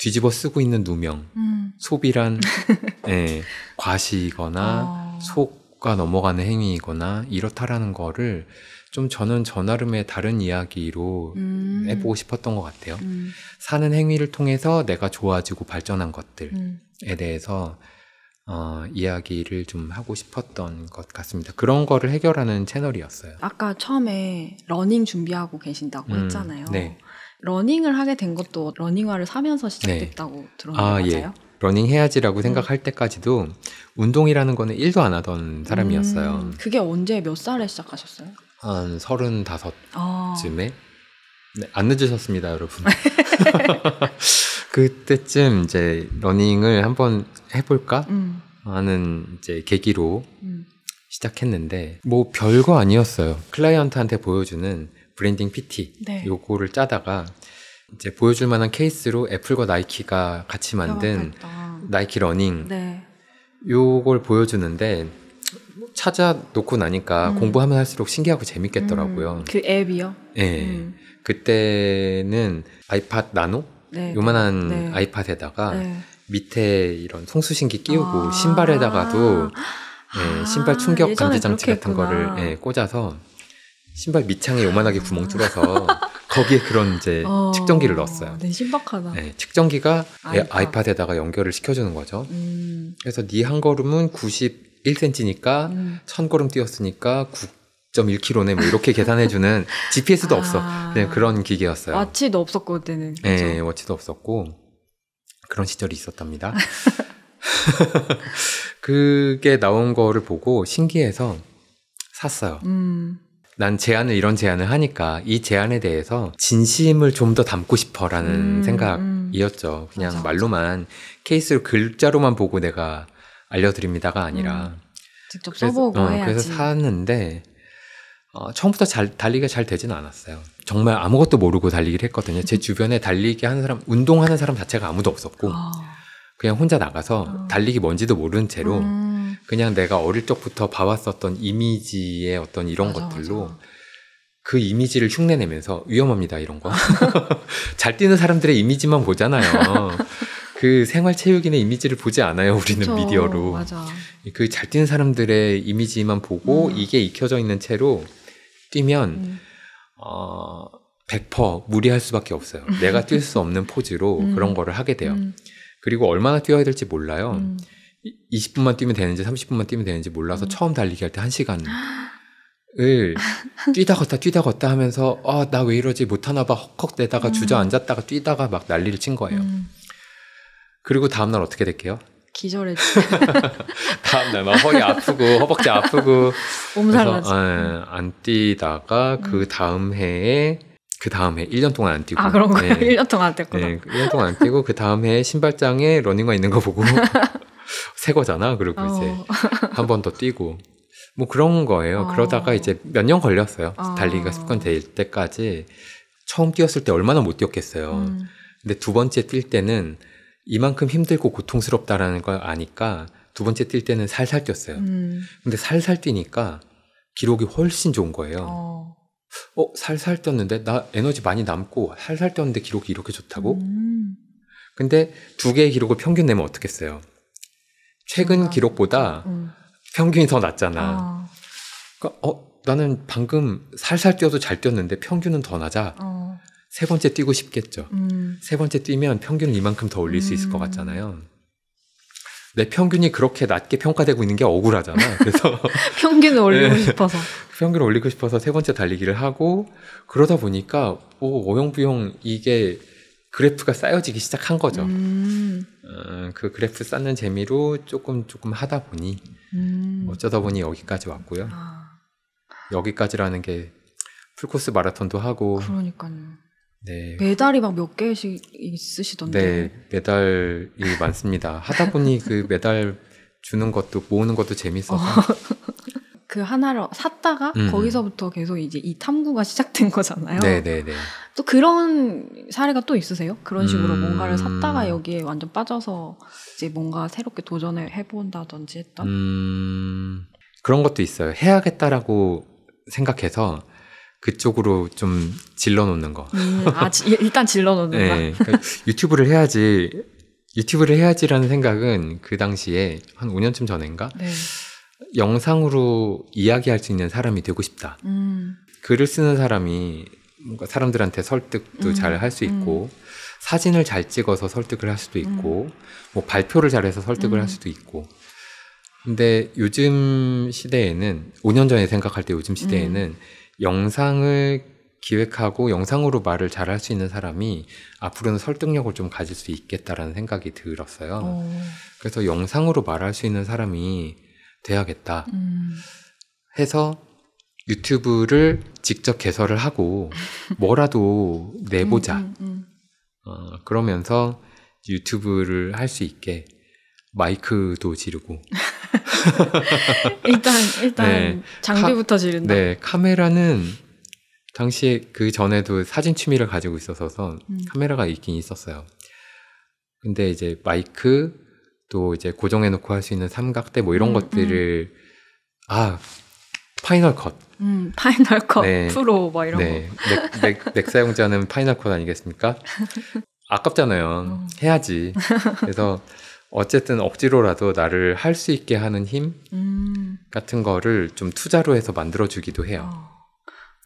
뒤집어 쓰고 있는 누명, 음. 소비란 예, 과시거나 어. 속 과 넘어가는 행위이거나 이렇다라는 거를 좀 저는 저 나름의 다른 이야기로 음. 해보고 싶었던 것 같아요. 음. 사는 행위를 통해서 내가 좋아지고 발전한 것들에 음. 대해서 어, 이야기를 좀 하고 싶었던 것 같습니다. 그런 거를 해결하는 채널이었어요. 아까 처음에 러닝 준비하고 계신다고 음, 했잖아요. 네. 러닝을 하게 된 것도 러닝화를 사면서 시작됐다고 들었는데 아, 맞아요? 예. 러닝 해야지라고 음. 생각할 때까지도 운동이라는 거는 1도 안 하던 사람이었어요. 음, 그게 언제 몇 살에 시작하셨어요? 한 35쯤에. 아, 네, 안 늦으셨습니다, 여러분. 그때쯤 이제 러닝을 한번 해볼까 음, 하는 이제 계기로 음, 시작했는데 뭐 별거 아니었어요. 클라이언트한테 보여주는 branding PT 네. 요거를 짜다가 이제 보여줄 만한 케이스로 애플과 나이키가 같이 만든 대박이다. 나이키 러닝 네. 요걸 보여주는데 찾아 놓고 나니까 음. 공부하면 할수록 신기하고 재밌겠더라고요. 음, 그 앱이요? 예. 음. 그때는 아이팟 나노 네. 요만한 네. 아이팟에다가 네. 밑에 이런 송수신기 끼우고 아. 신발에다가도 예, 아, 신발 충격 감지 장치 같은 했구나. 거를 예, 꽂아서 신발 밑창에 요만하게 구멍 뚫어서 거기에 그런 이제 어, 측정기를 넣었어요. 네, 신박하다. 예, 측정기가 예, 아이팟. 아이팟 에다가 연결을 시켜주는 거죠. 음, 그래서 네 한 걸음은 91cm니까 음. 천 걸음 뛰었으니까 9.1km네 뭐 이렇게 계산해주는 GPS도 아. 없어. 그냥 그런 기계였어요. 와치도 없었고 그때는. 예, 그죠? 워치도 없었고 그런 시절이 있었답니다. 그게 나온 거를 보고 신기해서 샀어요. 음, 난 제안을 이런 제안을 하니까 이 제안에 대해서 진심을 좀 더 담고 싶어라는 음, 생각이었죠. 그냥 맞아, 맞아. 말로만 케이스를 글자로만 보고 내가 알려드립니다가 아니라 직접 그래서, 써보고 어, 해야지. 그래서 샀는데 어, 처음부터 잘 달리기가 잘 되진 않았어요. 정말 아무것도 모르고 달리기를 했거든요. 제 주변에 달리기 하는 사람, 운동하는 사람 자체가 아무도 없었고 아, 그냥 혼자 나가서 어. 달리기 뭔지도 모르는 채로 음, 그냥 내가 어릴 적부터 봐왔었던 이미지의 어떤 이런 맞아, 것들로 맞아. 그 이미지를 흉내내면서 위험합니다 이런 거. 잘 뛰는 사람들의 이미지만 보잖아요. 그 생활체육인의 이미지를 보지 않아요 우리는 그쵸, 미디어로. 그 잘 뛰는 사람들의 이미지만 보고 음. 이게 익혀져 있는 채로 뛰면 음, 어, 100% 무리할 수밖에 없어요. 내가 뛸 수 없는 포즈로 음. 그런 거를 하게 돼요. 음, 그리고 얼마나 뛰어야 될지 몰라요. 음. 이- 20분만 뛰면 되는지 30분만 뛰면 되는지 몰라서 음. 처음 달리기 할 때 1시간을 뛰다 걷다 뛰다 걷다 하면서 아 나 왜 이러지 못하나 봐 헉헉 대다가 음. 주저앉았다가 뛰다가 막 난리를 친 거예요. 음, 그리고 다음날 어떻게 될게요? 기절했지. 다음날 막 허리 아프고 허벅지 아프고 몸살나지. 예, 안 뛰다가 그 다음 해에 그 다음 해 1년 동안 안 뛰고 아 그런 거예요? 예, 1년 동안 안 됐구나. 예, 1년 동안 안 뛰고 그 다음 해에 신발장에 러닝화 있는 거 보고 새 거잖아. 그리고 이제 어. 한번 더 뛰고 뭐 그런 거예요. 어. 그러다가 이제 몇 년 걸렸어요. 어. 달리기가 습관 될 때까지 처음 뛰었을 때 얼마나 못 뛰었겠어요. 음, 근데 두 번째 뛸 때는 이만큼 힘들고 고통스럽다라는 걸 아니까 두 번째 뛸 때는 살살 뛰었어요. 음, 근데 살살 뛰니까 기록이 훨씬 좋은 거예요. 어. 어, 살살 뛰었는데 나 에너지 많이 남고 살살 뛰었는데 기록이 이렇게 좋다고? 음, 근데 두 개의 기록을 평균 내면 어떻겠어요? 최근 뭔가, 기록보다 음. 평균이 더 낮잖아. 아, 그러니까 어, 나는 방금 살살 뛰어도 잘 뛰었는데 평균은 더 낮아. 어, 세 번째 뛰고 싶겠죠. 음, 세 번째 뛰면 평균을 이만큼 더 올릴 수 있을 것 음. 같잖아요. 내 평균이 그렇게 낮게 평가되고 있는 게 억울하잖아. 그래서 평균을 올리고 네. 싶어서. 평균을 올리고 싶어서 세 번째 달리기를 하고 그러다 보니까 오, 어영부영 이게 그래프가 쌓여지기 시작한 거죠. 음, 어, 그 그래프 쌓는 재미로 조금 조금 하다 보니 음. 어쩌다 보니 여기까지 왔고요. 아, 여기까지라는 게 풀코스 마라톤도 하고 그러니까요. 네. 메달이 막 몇 개씩 있으시던데. 네, 메달이 많습니다. 하다 보니 그 메달 주는 것도 모으는 것도 재밌어서 그 하나를 샀다가 음. 거기서부터 계속 이제 이 탐구가 시작된 거잖아요. 네, 네, 네. 또 그런 사례가 또 있으세요? 그런 식으로 음. 뭔가를 샀다가 여기에 완전 빠져서 이제 뭔가 새롭게 도전을 해본다든지 했던. 음, 그런 것도 있어요. 해야겠다라고 생각해서 그쪽으로 좀 질러 놓는 거. 음, 아 지- 일단 질러놓는다. 네, 그러니까 유튜브를 해야지, 유튜브를 해야지라는 생각은 그 당시에 한 5년쯤 전인가? 네. 영상으로 이야기할 수 있는 사람이 되고 싶다. 음, 글을 쓰는 사람이 뭔가 사람들한테 설득도 음, 잘할 수 있고, 사진을 잘 찍어서 설득을 할 수도 있고, 뭐 발표를 잘해서 설득을 음. 할 수도 있고. 근데 요즘 시대에는, 5년 전에 생각할 때 요즘 시대에는 음. 영상을 기획하고 영상으로 말을 잘 할 수 있는 사람이 앞으로는 설득력을 좀 가질 수 있겠다라는 생각이 들었어요. 어, 그래서 영상으로 말할 수 있는 사람이 돼야겠다 음, 해서 유튜브를 직접 개설을 하고 뭐라도 내보자. 음, 음, 어, 그러면서 유튜브를 할 수 있게 마이크도 지르고, 음. 일단 일단 네. 장비부터 지른다. 네 카메라는 당시에 그 전에도 사진 취미를 가지고 있어서 음. 카메라가 있긴 있었어요. 근데 이제 마이크 또 이제 고정해 놓고 할 수 있는 삼각대 뭐 이런 음, 것들을 아 파이널 컷. 음, 파이널 컷, 네. 프로 뭐 이런 네, 맥, 맥, 맥 사용자는 파이널 컷 아니겠습니까? 아깝잖아요. 음. 해야지. 그래서 어쨌든 억지로라도 나를 할 수 있게 하는 힘 거. 음. 같은 거를 좀 투자로 해서 만들어주기도 해요.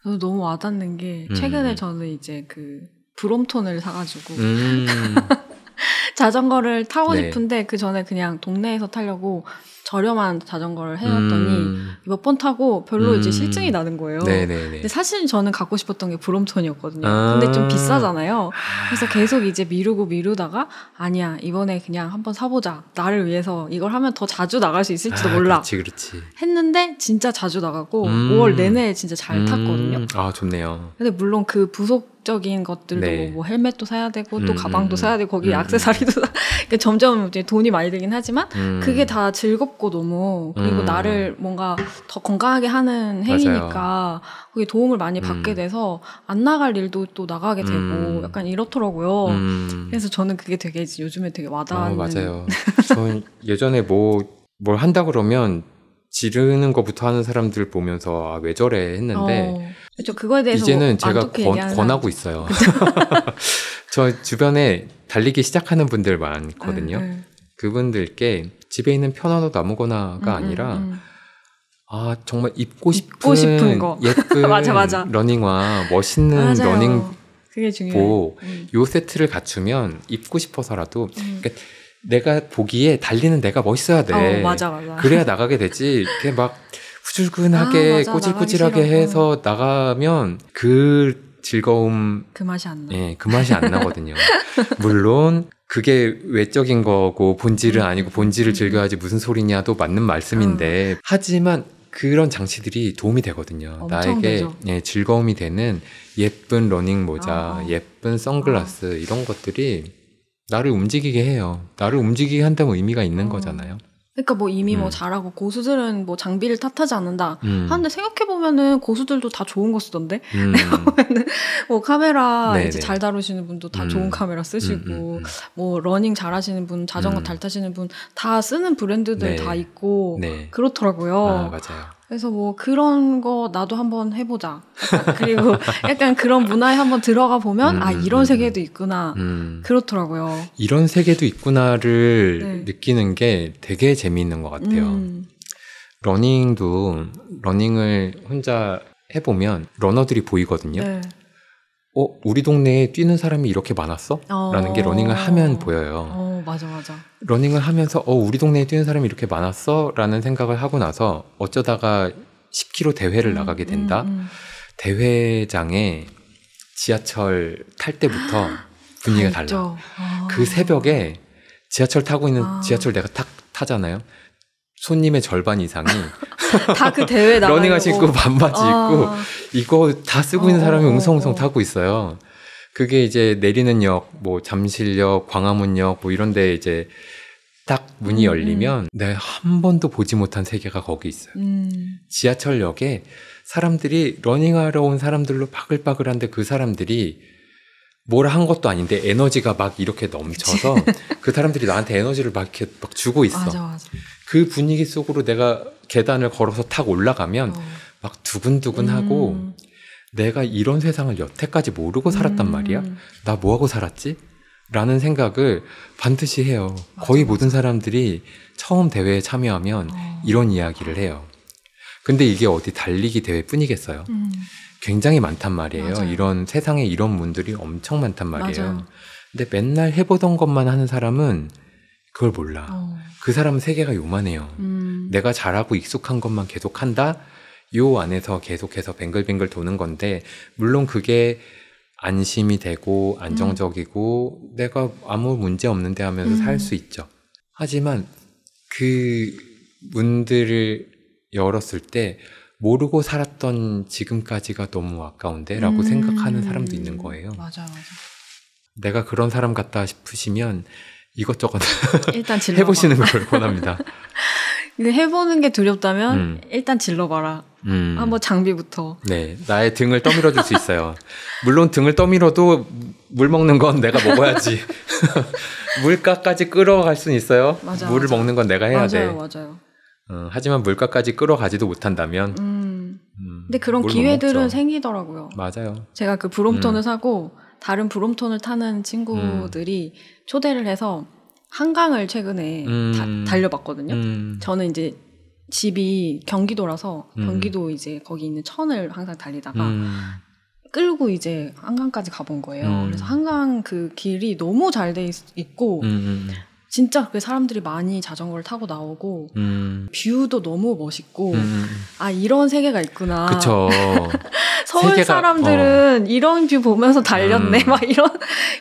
어. 너무 와닿는 게 음. 최근에 저는 이제 그 브롬톤을 사가지고 음, 자전거를 타고 네. 싶은데 그 전에 그냥 동네에서 타려고 저렴한 자전거를 해놨더니 음, 몇번 타고 별로 이제 음. 실증이 나는 거예요. 네네네. 근데 사실 저는 갖고 싶었던 게 브롬톤이었거든요. 아. 근데 좀 비싸잖아요. 그래서 계속 이제 미루고 미루다가 아니야 이번에 그냥 한번 사보자. 나를 위해서 이걸 하면 더 자주 나갈 수 있을지도 아, 몰라. 그렇지, 그렇지. 했는데 진짜 자주 나가고 음. 5월 내내 진짜 잘 음, 탔거든요. 아, 좋네요. 근데 물론 그 부속 적인 것들도 네. 뭐 헬멧도 사야 되고 또 음, 가방도 음, 사야 되고 거기 음, 액세서리도 사. 그러니까 점점 이제 돈이 많이 들긴 하지만 음, 그게 다 즐겁고 너무 그리고 음. 나를 뭔가 더 건강하게 하는 행위니까 거기 도움을 많이 받게 음. 돼서 안 나갈 일도 또 나가게 되고 음. 약간 이렇더라고요. 음. 그래서 저는 그게 되게 요즘에 되게 와닿는. 어, 맞아요. 전 예전에 뭐, 뭘 한다 그러면 지르는 것부터 하는 사람들 보면서 아, 왜 저래 했는데 어, 그렇죠. 그거에 대해서 이제는 뭐 제가 권, 권하고 있어요. 저 주변에 달리기 시작하는 분들. 많거든요. 네, 네. 그분들께 집에 있는 편한 옷 아무거나가 음, 아니라 음, 음. 아 정말 입고 싶은, 입고 싶은 거. 예쁜 맞아, 맞아. 러닝화 멋있는 맞아요. 러닝복 그게 중요해. 음. 요 세트를 갖추면 입고 싶어서라도 음. 그러니까 내가 보기에 달리는 내가 멋있어야 돼. 어, 맞아, 맞아. 그래야 나가게 되지. 이렇게 막 후줄근하게 아, 맞아. 꼬질꼬질하게. 해서 나가면 그 즐거움, 그 맛이 안 나. 예, 그 맛이 안 나거든요. 물론 그게 외적인 거고 본질은 음, 아니고 음, 본질을 음, 즐겨야지 무슨 소리냐도 맞는 말씀인데 하지만 그런 장치들이 도움이 되거든요. 엄청 나에게 되죠. 예, 즐거움이 되는 예쁜 러닝 모자, 어. 예쁜 선글라스 이런 것들이 나를 움직이게 해요. 나를 움직이게 한다면 의미가 있는 어. 거잖아요. 그러니까 뭐 이미 뭐 음. 잘하고 고수들은 뭐 장비를 탓하지 않는다. 음, 하는데 생각해 보면은 고수들도 다 좋은 거 쓰던데. 음, 뭐 카메라 네네. 이제 잘 다루시는 분도 다 음. 좋은 카메라 쓰시고 음, 음, 음. 뭐 러닝 잘하시는 분, 자전거 음. 잘 타시는 분 다 쓰는 브랜드들 네. 다 있고 네. 그렇더라고요. 아, 맞아요. 그래서 뭐 그런 거 나도 한번 해보자. 약간 그리고 약간 그런 문화에 한번 들어가 보면 음, 아 음, 이런 음, 세계도 있구나. 음. 그렇더라고요. 이런 세계도 있구나를 네. 느끼는 게 되게 재미있는 것 같아요. 음. 러닝도 러닝을 혼자 해보면 러너들이 보이거든요. 네. 어, 우리 동네에 뛰는 사람이 이렇게 많았어? 어. 라는 게 러닝을 하면 보여요. 어 맞아 맞아. 러닝을 하면서 어, 우리 동네에 뛰는 사람이 이렇게 많았어? 라는 생각을 하고 나서 어쩌다가 10km 대회를 음, 나가게 된다? 음, 음. 대회장에 지하철 탈 때부터 분위기가 달라. 아. 그 새벽에 지하철 타고 있는 아. 지하철 내가 탁 타잖아요. 손님의 절반 이상이 다 그 대회 나가려고. 러닝화 신고 반바지 입고 아. 이거 다 쓰고 있는 어, 사람이 어, 웅성웅성 어. 타고 있어요. 그게 이제 내리는 역, 뭐 잠실역, 광화문역 뭐 이런데 이제 딱 문이 음, 열리면 내가 한 번도 보지 못한 세계가 거기 있어요. 음. 지하철역에 사람들이 러닝하러 온 사람들로 바글바글한데 그 사람들이 뭘 한 것도 아닌데 에너지가 막 이렇게 넘쳐서 그 사람들이 나한테 에너지를 막 이렇게 막 주고 있어. 맞아 맞아. 그 분위기 속으로 내가 계단을 걸어서 탁 올라가면 어. 막 두근두근하고 음. 내가 이런 세상을 여태까지 모르고 살았단 음. 말이야. 나 뭐 하고 살았지? 라는 생각을 반드시 해요. 맞아, 거의 맞아. 모든 사람들이 처음 대회에 참여하면 어. 이런 이야기를 해요. 근데 이게 어디 달리기 대회뿐이겠어요. 음. 굉장히 많단 말이에요. 맞아요. 이런 세상에 이런 분들이 엄청 많단 말이에요. 맞아요. 근데 맨날 해보던 것만 하는 사람은 그걸 몰라. 어. 그 사람은 세계가 요만해요. 음. 내가 잘하고 익숙한 것만 계속 한다? 요 안에서 계속해서 뱅글뱅글 도는 건데, 물론 그게 안심이 되고 안정적이고 내가 아무 문제 없는데 하면서 음. 살수 있죠. 하지만 그 문들을 열었을 때 모르고 살았던 지금까지가 너무 아까운데 라고 음. 생각하는 사람도 있는 거예요. 맞아 맞아. 내가 그런 사람 같다 싶으시면 이것저것 일단. 해보시는 걸 권합니다. 근데 해보는 게 두렵다면 음. 일단 질러봐라. 음. 한번 장비부터. 네, 나의 등을 떠밀어 줄 수 있어요. 물론 등을 떠밀어도 물 먹는 건 내가 먹어야지. 물가까지 끌어갈 수는 있어요. 맞아, 물을 맞아. 먹는 건 내가 해야 맞아요, 돼. 맞아요. 어, 하지만 물가까지 끌어가지도 못한다면. 음. 음, 근데 그런 기회들은. 생기더라고요. 맞아요. 제가 그 브롬톤을 음. 사고 다른 브롬톤을 타는 친구들이 초대를 해서 한강을 최근에 음. 다- 달려봤거든요. 음, 저는 이제 집이 경기도라서 음. 경기도 이제 거기 있는 천을 항상 달리다가 음, 끌고 이제 한강까지 가본 거예요. 음. 그래서 한강 그 길이 너무 잘 돼 있고 음, 음, 진짜 그 사람들이 많이 자전거를 타고 나오고 음, view도 너무 멋있고 음, 아 이런 세계가 있구나. 그쵸. 서울 세계가- 사람들은 이런 view 보면서 달렸네. 음. 막 이런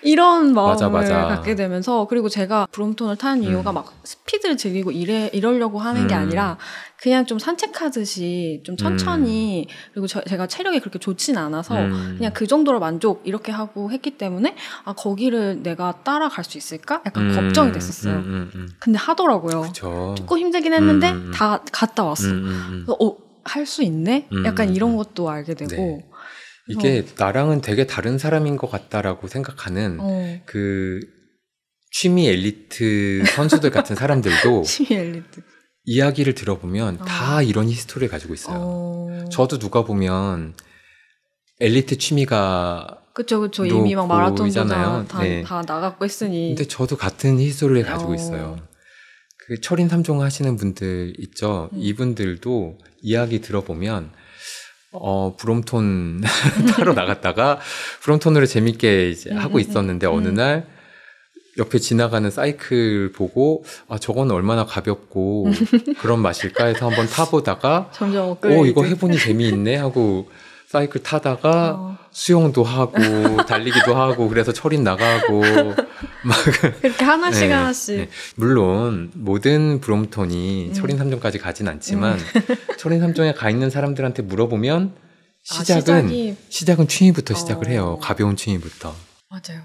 이런 마음을 맞아, 맞아. 갖게 되면서 그리고 제가 브롬톤을 타는 이유가 음. 막 스피드를 즐기고 이래 이러려고 하는 게 음. 아니라 그냥 좀 산책하듯이 좀 천천히 그리고 저- 제가 체력이 그렇게 좋진 않아서 음. 그냥 그 정도로 만족 이렇게 하고 했기 때문에 아 거기를 내가 따라갈 수 있을까? 약간 음, 걱정이 됐었어요. 음, 음, 음. 근데 하더라고요. 그쵸. 조금 힘들긴 했는데 음, 음, 음. 다 갔다 왔어. 음, 어, 할 수 있네? 음, 약간 음, 이런 음. 것도 알게 되고. 네. 이게 나랑은 되게 다른 사람인 것 같다라고 생각하는 어, 그 취미 엘리트 선수들 같은 사람들도 취미 엘리트. 이야기를 들어보면 어. 다 이런 history를 가지고 있어요. 어. 저도 누가 보면 엘리트 취미가 그쵸, 그쵸. 로 이미 막 마라톤도 다. 다, 네. 다 나갔고 했으니. 근데 저도 같은 가지고 어. 있어요. 그 철인 삼종 하시는 분들 있죠. 음. 이분들도 이야기 들어보면 어 브롬톤 타러 나갔다가 브롬톤으로 재밌게 이제 음, 하고 음, 있었는데 음. 어느 날 옆에 지나가는 사이클 보고 아 저건 얼마나 가볍고 그런 맛일까 해서 한번 타보다가 점점 오 업그레이드. 이거 해보니 재미있네 하고 사이클 타다가 어, 수영도 하고 달리기도 하고 그래서 철인 나가고 막 그렇게 하나씩 네, 하나씩. 네. 물론 모든 브롬톤이 음. 철인 3종까지 가진 않지만 철인 3종에 가 있는 사람들한테 물어보면 아, 시작은 시작이- 시작은 취미부터 시작을 어. 해요. 가벼운 취미부터. 맞아요.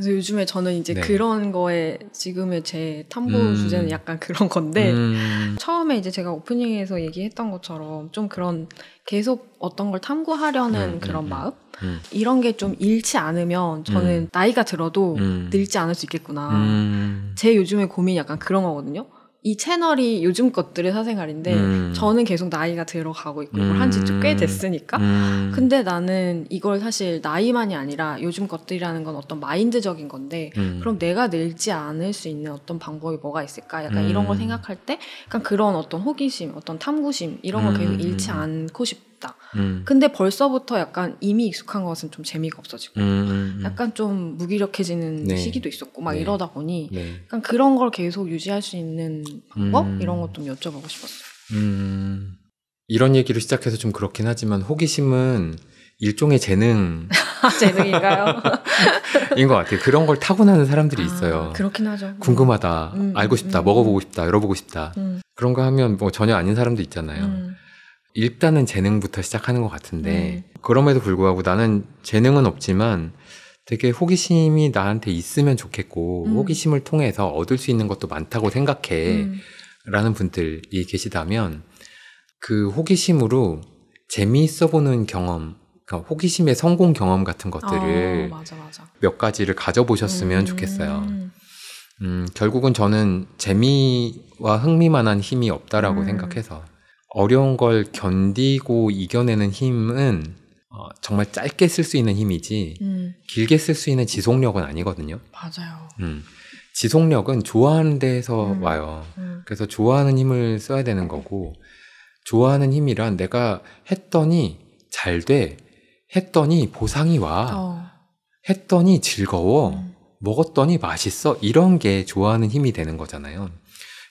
그래서 요즘에 저는 이제 네. 그런 거에 지금의 제 탐구 음. 주제는 약간 그런 건데 음, 처음에 이제 제가 오프닝에서 얘기했던 것처럼 좀 그런 계속 어떤 걸 탐구하려는 음, 그런 음, 음. 마음 음, 이런 게 좀 잃지 않으면 저는 음. 나이가 들어도 음. 늙지 않을 수 있겠구나. 음, 제 요즘의 고민이 약간 그런 거거든요. 이 채널이 요즘 것들의 사생활인데 음. 저는 계속 나이가 들어가고 있고 이걸 음. 한지 좀꽤 됐으니까. 음, 근데 나는 이걸 사실 나이만이 아니라 요즘 것들이라는 건 어떤 마인드적인 건데 음, 그럼 내가 늙지 않을 수 있는 어떤 방법이 뭐가 있을까? 약간 이런 걸 음. 생각할 때 약간 그런 어떤 호기심, 어떤 탐구심 이런 걸 계속 음, 잃지 음. 않고 싶 다. 음, 근데 벌써부터 약간 이미 익숙한 것은 좀 재미가 없어지고 음, 음, 약간 좀 무기력해지는 네. 시기도 있었고 막 네. 이러다 보니 네. 약간 그런 걸 계속 유지할 수 있는 방법 음. 이런 것 좀 여쭤보고 싶었어요. 음, 이런 얘기를 시작해서 좀 그렇긴 하지만 호기심은 일종의 재능인 재능인가요? 것 같아요. 그런 걸 타고나는 사람들이 있어요. 아, 그렇긴 하죠. 궁금하다, 음, 알고 싶다, 음, 먹어보고 싶다, 열어보고 싶다. 음, 그런 거 하면 뭐 전혀 아닌 사람도 있잖아요. 음, 일단은 재능부터 시작하는 것 같은데 음. 그럼에도 불구하고 나는 재능은 없지만 되게 호기심이 나한테 있으면 좋겠고 음. 호기심을 통해서 얻을 수 있는 것도 많다고 생각해 음, 라는 분들이 계시다면 그 호기심으로 재미있어 보는 경험 그러니까 호기심의 성공 경험 같은 것들을 어, 맞아 맞아. 몇 가지를 가져보셨으면 음, 좋겠어요. 음, 결국은 저는 재미와 흥미만한 힘이 없다라고 음. 생각해서 어려운 걸 견디고 이겨내는 힘은 어, 정말 짧게 쓸 수 있는 힘이지 음, 길게 쓸 수 있는 지속력은 아니거든요. 맞아요. 음, 지속력은 좋아하는 데에서 음. 와요. 음, 그래서 좋아하는 힘을 써야 되는 거고 좋아하는 힘이란 내가 했더니 잘 돼. 했더니 보상이 와. 어, 했더니 즐거워. 음, 먹었더니 맛있어. 이런 게 좋아하는 힘이 되는 거잖아요.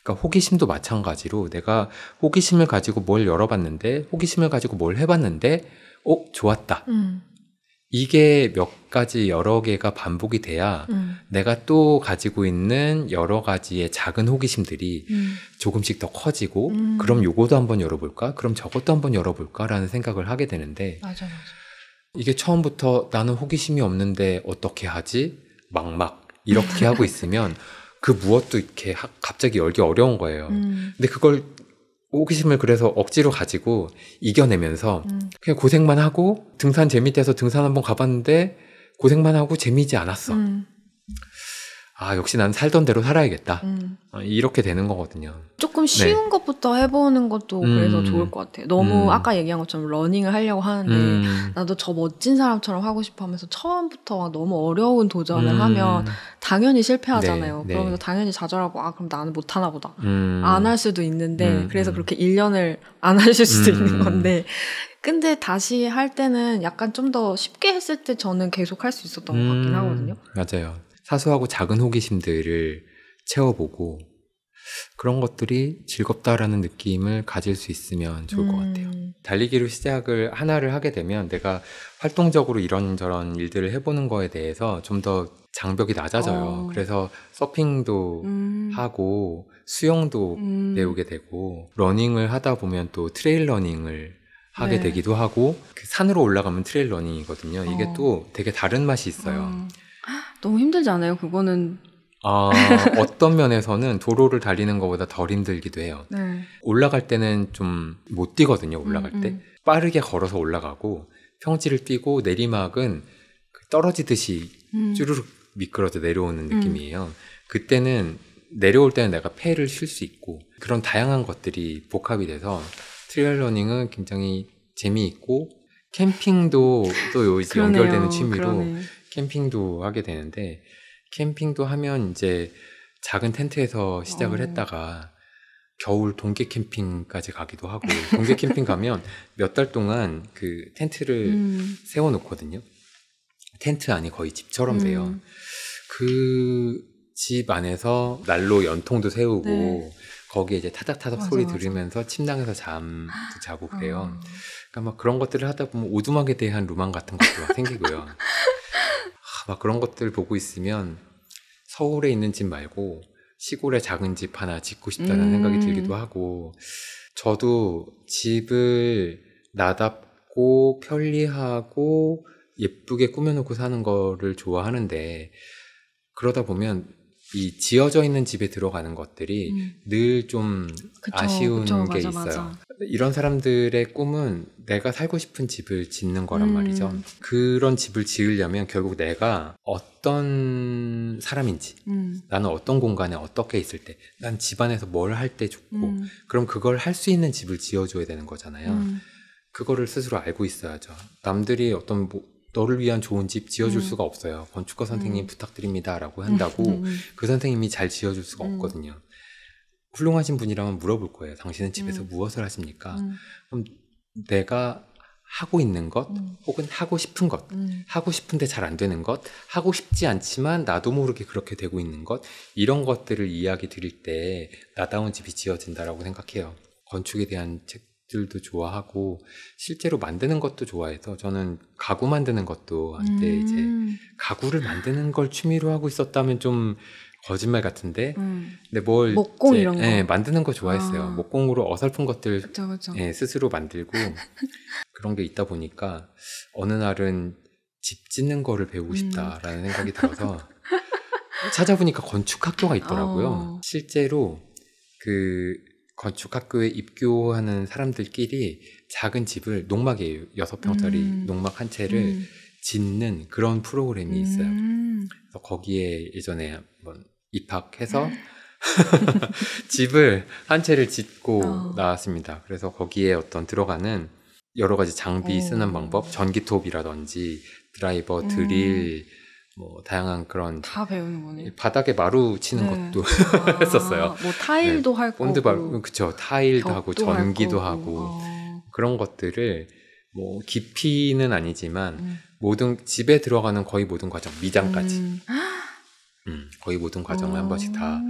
그러니까 호기심도 마찬가지로 내가 호기심을 가지고 뭘 열어봤는데, 호기심을 가지고 뭘 해봤는데, 어, 좋았다. 음, 이게 몇 가지 여러 개가 반복이 돼야 음, 내가 또 가지고 있는 여러 가지의 작은 호기심들이 음, 조금씩 더 커지고, 음. 그럼 요거도 한번 열어볼까? 그럼 저것도 한번 열어볼까라는 생각을 하게 되는데, 맞아 맞아. 이게 처음부터 나는 호기심이 없는데 어떻게 하지? 막막 이렇게 하고 있으면 그 무엇도 이렇게 하- 갑자기 열기 어려운 거예요. 음, 근데 그걸 호기심을 그래서 억지로 가지고 이겨내면서 음. 그냥 고생만 하고 등산 재밌대서 등산 한번 가봤는데 고생만 하고 재미있지 않았어. 음. 아 역시 난 살던 대로 살아야겠다. 음. 어, 이렇게 되는 거거든요. 조금 쉬운 것부터 해보는 것도 그래서 음. 좋을 것 같아요. 너무 음. 아까 얘기한 것처럼 러닝을 하려고 하는데 음. 나도 저 멋진 사람처럼 하고 싶어 하면서 처음부터 막 너무 어려운 도전을 음. 하면 당연히 실패하잖아요. 네, 네. 그러면서 당연히 좌절하고 아 그럼 나는 못하나 보다. 음. 안할 수도 있는데 음, 그래서 음. 그렇게 1년을 안 하실 수도 음. 있는 건데 근데 다시 할 때는 약간 좀 더 쉽게 했을 때 저는 계속 할 수 있었던 것 같긴 음, 하거든요. 맞아요. 사소하고 작은 호기심들을 채워보고 그런 것들이 즐겁다라는 느낌을 가질 수 있으면 좋을 것 같아요. 음. 달리기로 시작을 하나를 하게 되면 내가 활동적으로 이런저런 일들을 해보는 거에 대해서 좀 더 장벽이 낮아져요. 어. 그래서 서핑도 음. 하고 수영도 음. 배우게 되고 러닝을 하다 보면 또 trail running을 하게 네. 되기도 하고 그 산으로 올라가면 trail running이거든요. 이게 어. 또 되게 다른 맛이 있어요. 음. 너무 힘들지 않아요? 그거는 아, 어떤 면에서는 도로를 달리는 것보다 덜 힘들기도 해요. 네. 올라갈 때는 좀 못 뛰거든요. 올라갈 음, 때 음. 빠르게 걸어서 올라가고 평지를 뛰고 내리막은 그 떨어지듯이 음. 쭈르륵 미끄러져 내려오는 음. 느낌이에요. 그때는 내려올 때는 내가 폐를 쉴 수 있고 그런 다양한 것들이 복합이 돼서 트레일 러닝은 굉장히 재미있고 캠핑도 또. 연결되는 취미로 그러네. 캠핑도 하게 되는데 캠핑도 하면 이제 작은 텐트에서 시작을 어. 했다가 겨울 동계 캠핑까지 가기도 하고 동계 캠핑 가면 몇 달 동안 그 텐트를 음. 세워 놓거든요. 텐트 안이 거의 집처럼 돼요. 음. 그집 안에서 난로 연통도 세우고 네. 거기에 이제 타닥타닥 맞아, 소리 맞아. 들으면서 침낭에서 잠도 자고 그래요. 어. 그러니까 막 그런 것들을 하다 보면 오두막에 대한 로망 같은 것도 막 생기고요. 아, 막 그런 것들 보고 있으면 서울에 있는 집 말고 시골에 작은 집 하나 짓고 싶다는 음. 생각이 들기도 하고 저도 집을 나답고 편리하고 예쁘게 꾸며놓고 사는 거를 좋아하는데 그러다 보면 이 지어져 있는 집에 들어가는 것들이 음. 늘좀 그쵸, 아쉬운 그쵸, 게 맞아, 있어요. 맞아. 이런 사람들의 꿈은 내가 살고 싶은 집을 짓는 거란 음. 말이죠. 그런 집을 지으려면 결국 내가 어떤 사람인지, 음. 나는 어떤 공간에 어떻게 있을 때, 난 집안에서 뭘 할 때 좋고, 음. 그럼 그걸 할 수 있는 집을 지어줘야 되는 거잖아요. 음. 그거를 스스로 알고 있어야죠. 남들이 어떤 뭐, 너를 위한 좋은 집 지어줄 음. 수가 없어요. 건축가 선생님 음. 부탁드립니다라고 한다고 음, 음. 그 선생님이 잘 지어줄 수가 음. 없거든요. 훌륭하신 분이라면 물어볼 거예요. 당신은 집에서 음. 무엇을 하십니까? 음. 그럼 내가 하고 있는 것, 음. 혹은 하고 싶은 것, 음. 하고 싶은데 잘 안 되는 것, 하고 싶지 않지만 나도 모르게 그렇게 되고 있는 것, 이런 것들을 이야기 드릴 때 나다운 집이 지어진다라고 생각해요. 건축에 대한 책 들도 좋아하고 실제로 만드는 것도 좋아해서 저는 가구 만드는 것도 한때 이제 음. 가구를 만드는 걸 취미로 하고 있었다면 좀 거짓말 같은데 음. 근데 뭘 목공 이제, 이런 거? 예, 만드는 거 좋아했어요. 아. 목공으로 어설픈 것들 그쵸, 그쵸. 예, 스스로 만들고 그런 게 있다 보니까 어느 날은 집 짓는 거를 배우고 음. 싶다라는 생각이 들어서 찾아보니까 건축 학교가 있더라고요. 어. 실제로 그 건축 학교에 입교하는 사람들끼리 작은 집을 농막이에요. 여섯 평짜리 음. 농막 한 채를 음. 짓는 그런 프로그램이 있어요. 음. 그래서 거기에 예전에 한번 입학해서 집을 한 채를 짓고 어. 나왔습니다. 그래서 거기에 어떤 들어가는 여러 가지 장비 오. 쓰는 방법, 전기톱이라든지 드라이버, 음. 드릴, 뭐 다양한 그런 다 배우는 거네. 바닥에 마루 치는 네. 것도 아, 했었어요. 뭐 타일도 할 거고. 본드발, 그쵸 타일도 하고 전기도. 하고 어. 그런 것들을 뭐 깊이는 아니지만 음. 모든 집에 들어가는 거의 모든 과정 미장까지 음. 음, 거의 모든 과정을 한 어. 번씩 다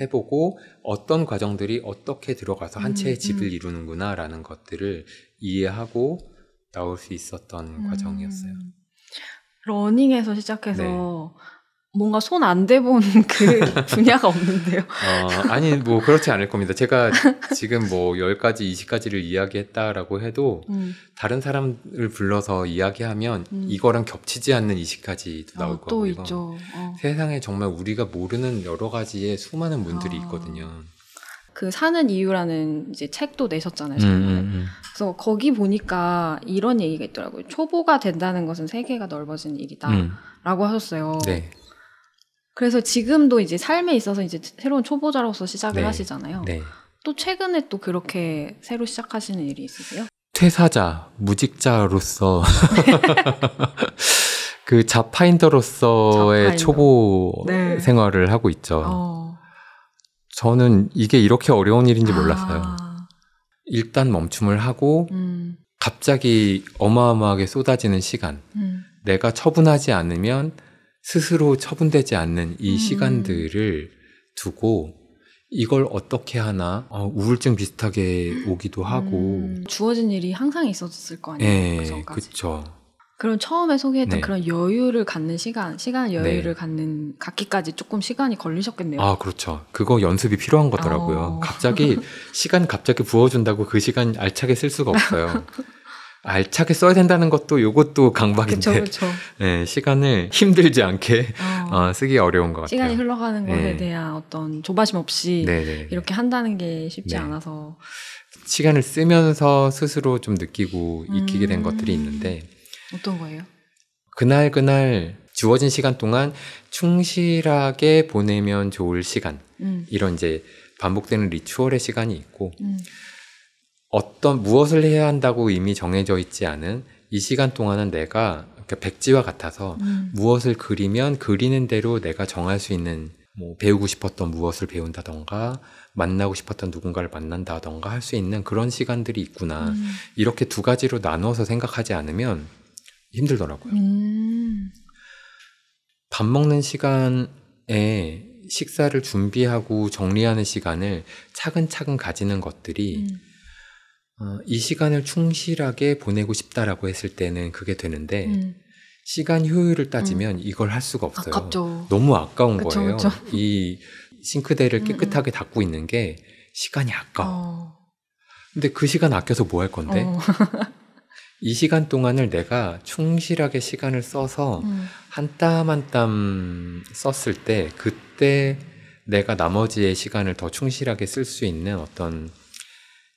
해보고 어떤 과정들이 어떻게 들어가서 한 채의 음, 집을 음. 이루는구나라는 것들을 이해하고 나올 수 있었던 음. 과정이었어요. 러닝에서 시작해서 네. 뭔가 손 안 대본 그 분야가 없는데요. 어, 아니 뭐 그렇지 않을 겁니다. 제가 지금 뭐 10가지, 20가지를 이야기했다라고 해도 음. 다른 사람을 불러서 이야기하면 음. 이거랑 겹치지 않는 20가지도 나올 어, 또 거고요. 있죠. 어. 세상에 정말 우리가 모르는 여러 가지의 수많은 분들이 아. 있거든요. 그 사는 이유라는 이제 책도 내셨잖아요. 음. 음, 음. 그래서 거기 보니까 이런 얘기가 있더라고요. 초보가 된다는 것은 세계가 넓어지는 일이다라고 음, 하셨어요. 네, 그래서 지금도 이제 삶에 있어서 이제 새로운 초보자로서 시작을 네. 하시잖아요. 네. 또 최근에 또 그렇게 새로 시작하시는 일이 있으세요? 퇴사자, 무직자로서 그 잡파인더로서의 잡파인더. 초보 네. 생활을 하고 있죠. 어. 저는 이게 이렇게 어려운 일인지 몰랐어요. 아, 일단 멈춤을 하고 음, 갑자기 어마어마하게 쏟아지는 시간. 음, 내가 처분하지 않으면 스스로 처분되지 않는 이 음. 시간들을 두고 이걸 어떻게 하나 어, 우울증 비슷하게 오기도 하고 음, 주어진 일이 항상 있었을 거 아니에요. 예, 그 전까지. 그쵸. 그럼 처음에 소개했던 네. 그런 여유를 갖는 시간, 시간 여유를 네. 갖는 갖기까지 조금 시간이 걸리셨겠네요. 아, 그렇죠. 그거 연습이 필요한 거더라고요. 어. 갑자기 시간 갑자기 부어준다고 그 시간 알차게 쓸 수가 없어요. 알차게 써야 된다는 것도 요것도 강박인데 그렇죠. 예, 시간을 힘들지 않게 어, 어, 쓰기 어려운 것 같아요. 시간이 흘러가는 것에 네. 대한 어떤 조바심 없이 네네. 이렇게 한다는 게 쉽지 네. 않아서 시간을 쓰면서 스스로 좀 느끼고 익히게 된 음. 것들이 있는데 어떤 거예요? 그날 그날 주어진 시간 동안 충실하게 보내면 좋을 시간. 음, 이런 이제 반복되는 리추얼의 시간이 있고 음, 어떤 무엇을 해야 한다고 이미 정해져 있지 않은 이 시간 동안은 내가 백지와 같아서 음, 무엇을 그리면 그리는 대로 내가 정할 수 있는 뭐 배우고 싶었던 무엇을 배운다던가 만나고 싶었던 누군가를 만난다던가 할 수 있는 그런 시간들이 있구나. 음, 이렇게 두 가지로 나눠서 생각하지 않으면 힘들더라고요. 음, 밥 먹는 시간에 식사를 준비하고 정리하는 시간을 차근차근 가지는 것들이 음, 어, 이 시간을 충실하게 보내고 싶다라고 했을 때는 그게 되는데 음. 시간 효율을 따지면 이걸 할 수가 없어요. 아깝죠. 너무 아까운 그쵸, 거예요. 그쵸. 이 싱크대를 음, 깨끗하게 닦고 있는 게 시간이 아까워. 어, 근데 그 시간 아껴서 뭐 할 건데? 어, 이 시간 동안을 내가 충실하게 시간을 써서 음, 한땀 한 땀 썼을 때 그때 내가 나머지의 시간을 더 충실하게 쓸 수 있는 어떤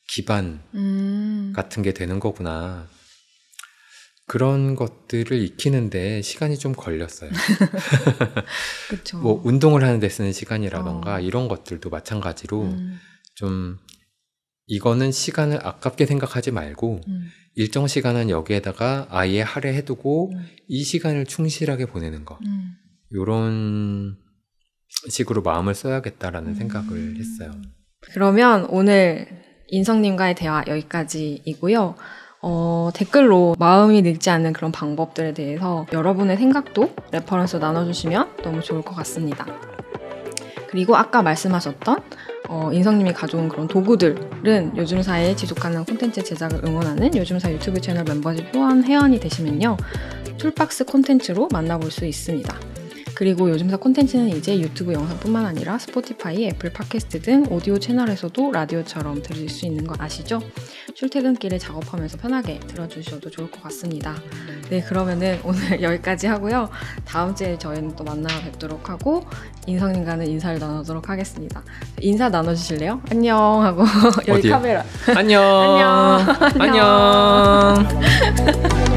기반 음, 같은 게 되는 거구나. 그런 것들을 익히는데 시간이 좀 걸렸어요. 뭐 운동을 하는 데 쓰는 시간이라던가 어. 이런 것들도 마찬가지로 음, 좀 이거는 시간을 아깝게 생각하지 말고 음, 일정 시간은 여기에다가 아예 할애해두고 음, 이 시간을 충실하게 보내는 거. 음. 요런 식으로 마음을 써야겠다라는 음. 생각을 했어요. 그러면 오늘 인성님과의 대화 여기까지이고요. 어, 댓글로 마음이 늙지 않는 그런 방법들에 대해서 여러분의 생각도 reference 나눠주시면 너무 좋을 것 같습니다. 그리고 아까 말씀하셨던 어, 인성님이 가져온 그런 도구들은 요즘사의 지속 가능한 콘텐츠 제작을 응원하는 요즘사 유튜브 채널 멤버십 회원이 되시면요. toolbox 콘텐츠로 만나볼 수 있습니다. 그리고 요즘사 콘텐츠는 이제 유튜브 영상뿐만 아니라 스포티파이, 애플 팟캐스트 등 오디오 채널에서도 라디오처럼 들으실 수 있는 거 아시죠? 출퇴근길에 작업하면서 편하게 들어주셔도 좋을 것 같습니다. 네, 그러면은 오늘 여기까지 하고요. 다음 주에 저희는 또 만나 뵙도록 하고 인성님과는 인사를 나누도록 하겠습니다. 인사 나눠주실래요? 안녕 하고 여기 어디요? 카메라. 안녕. 안녕. 안녕.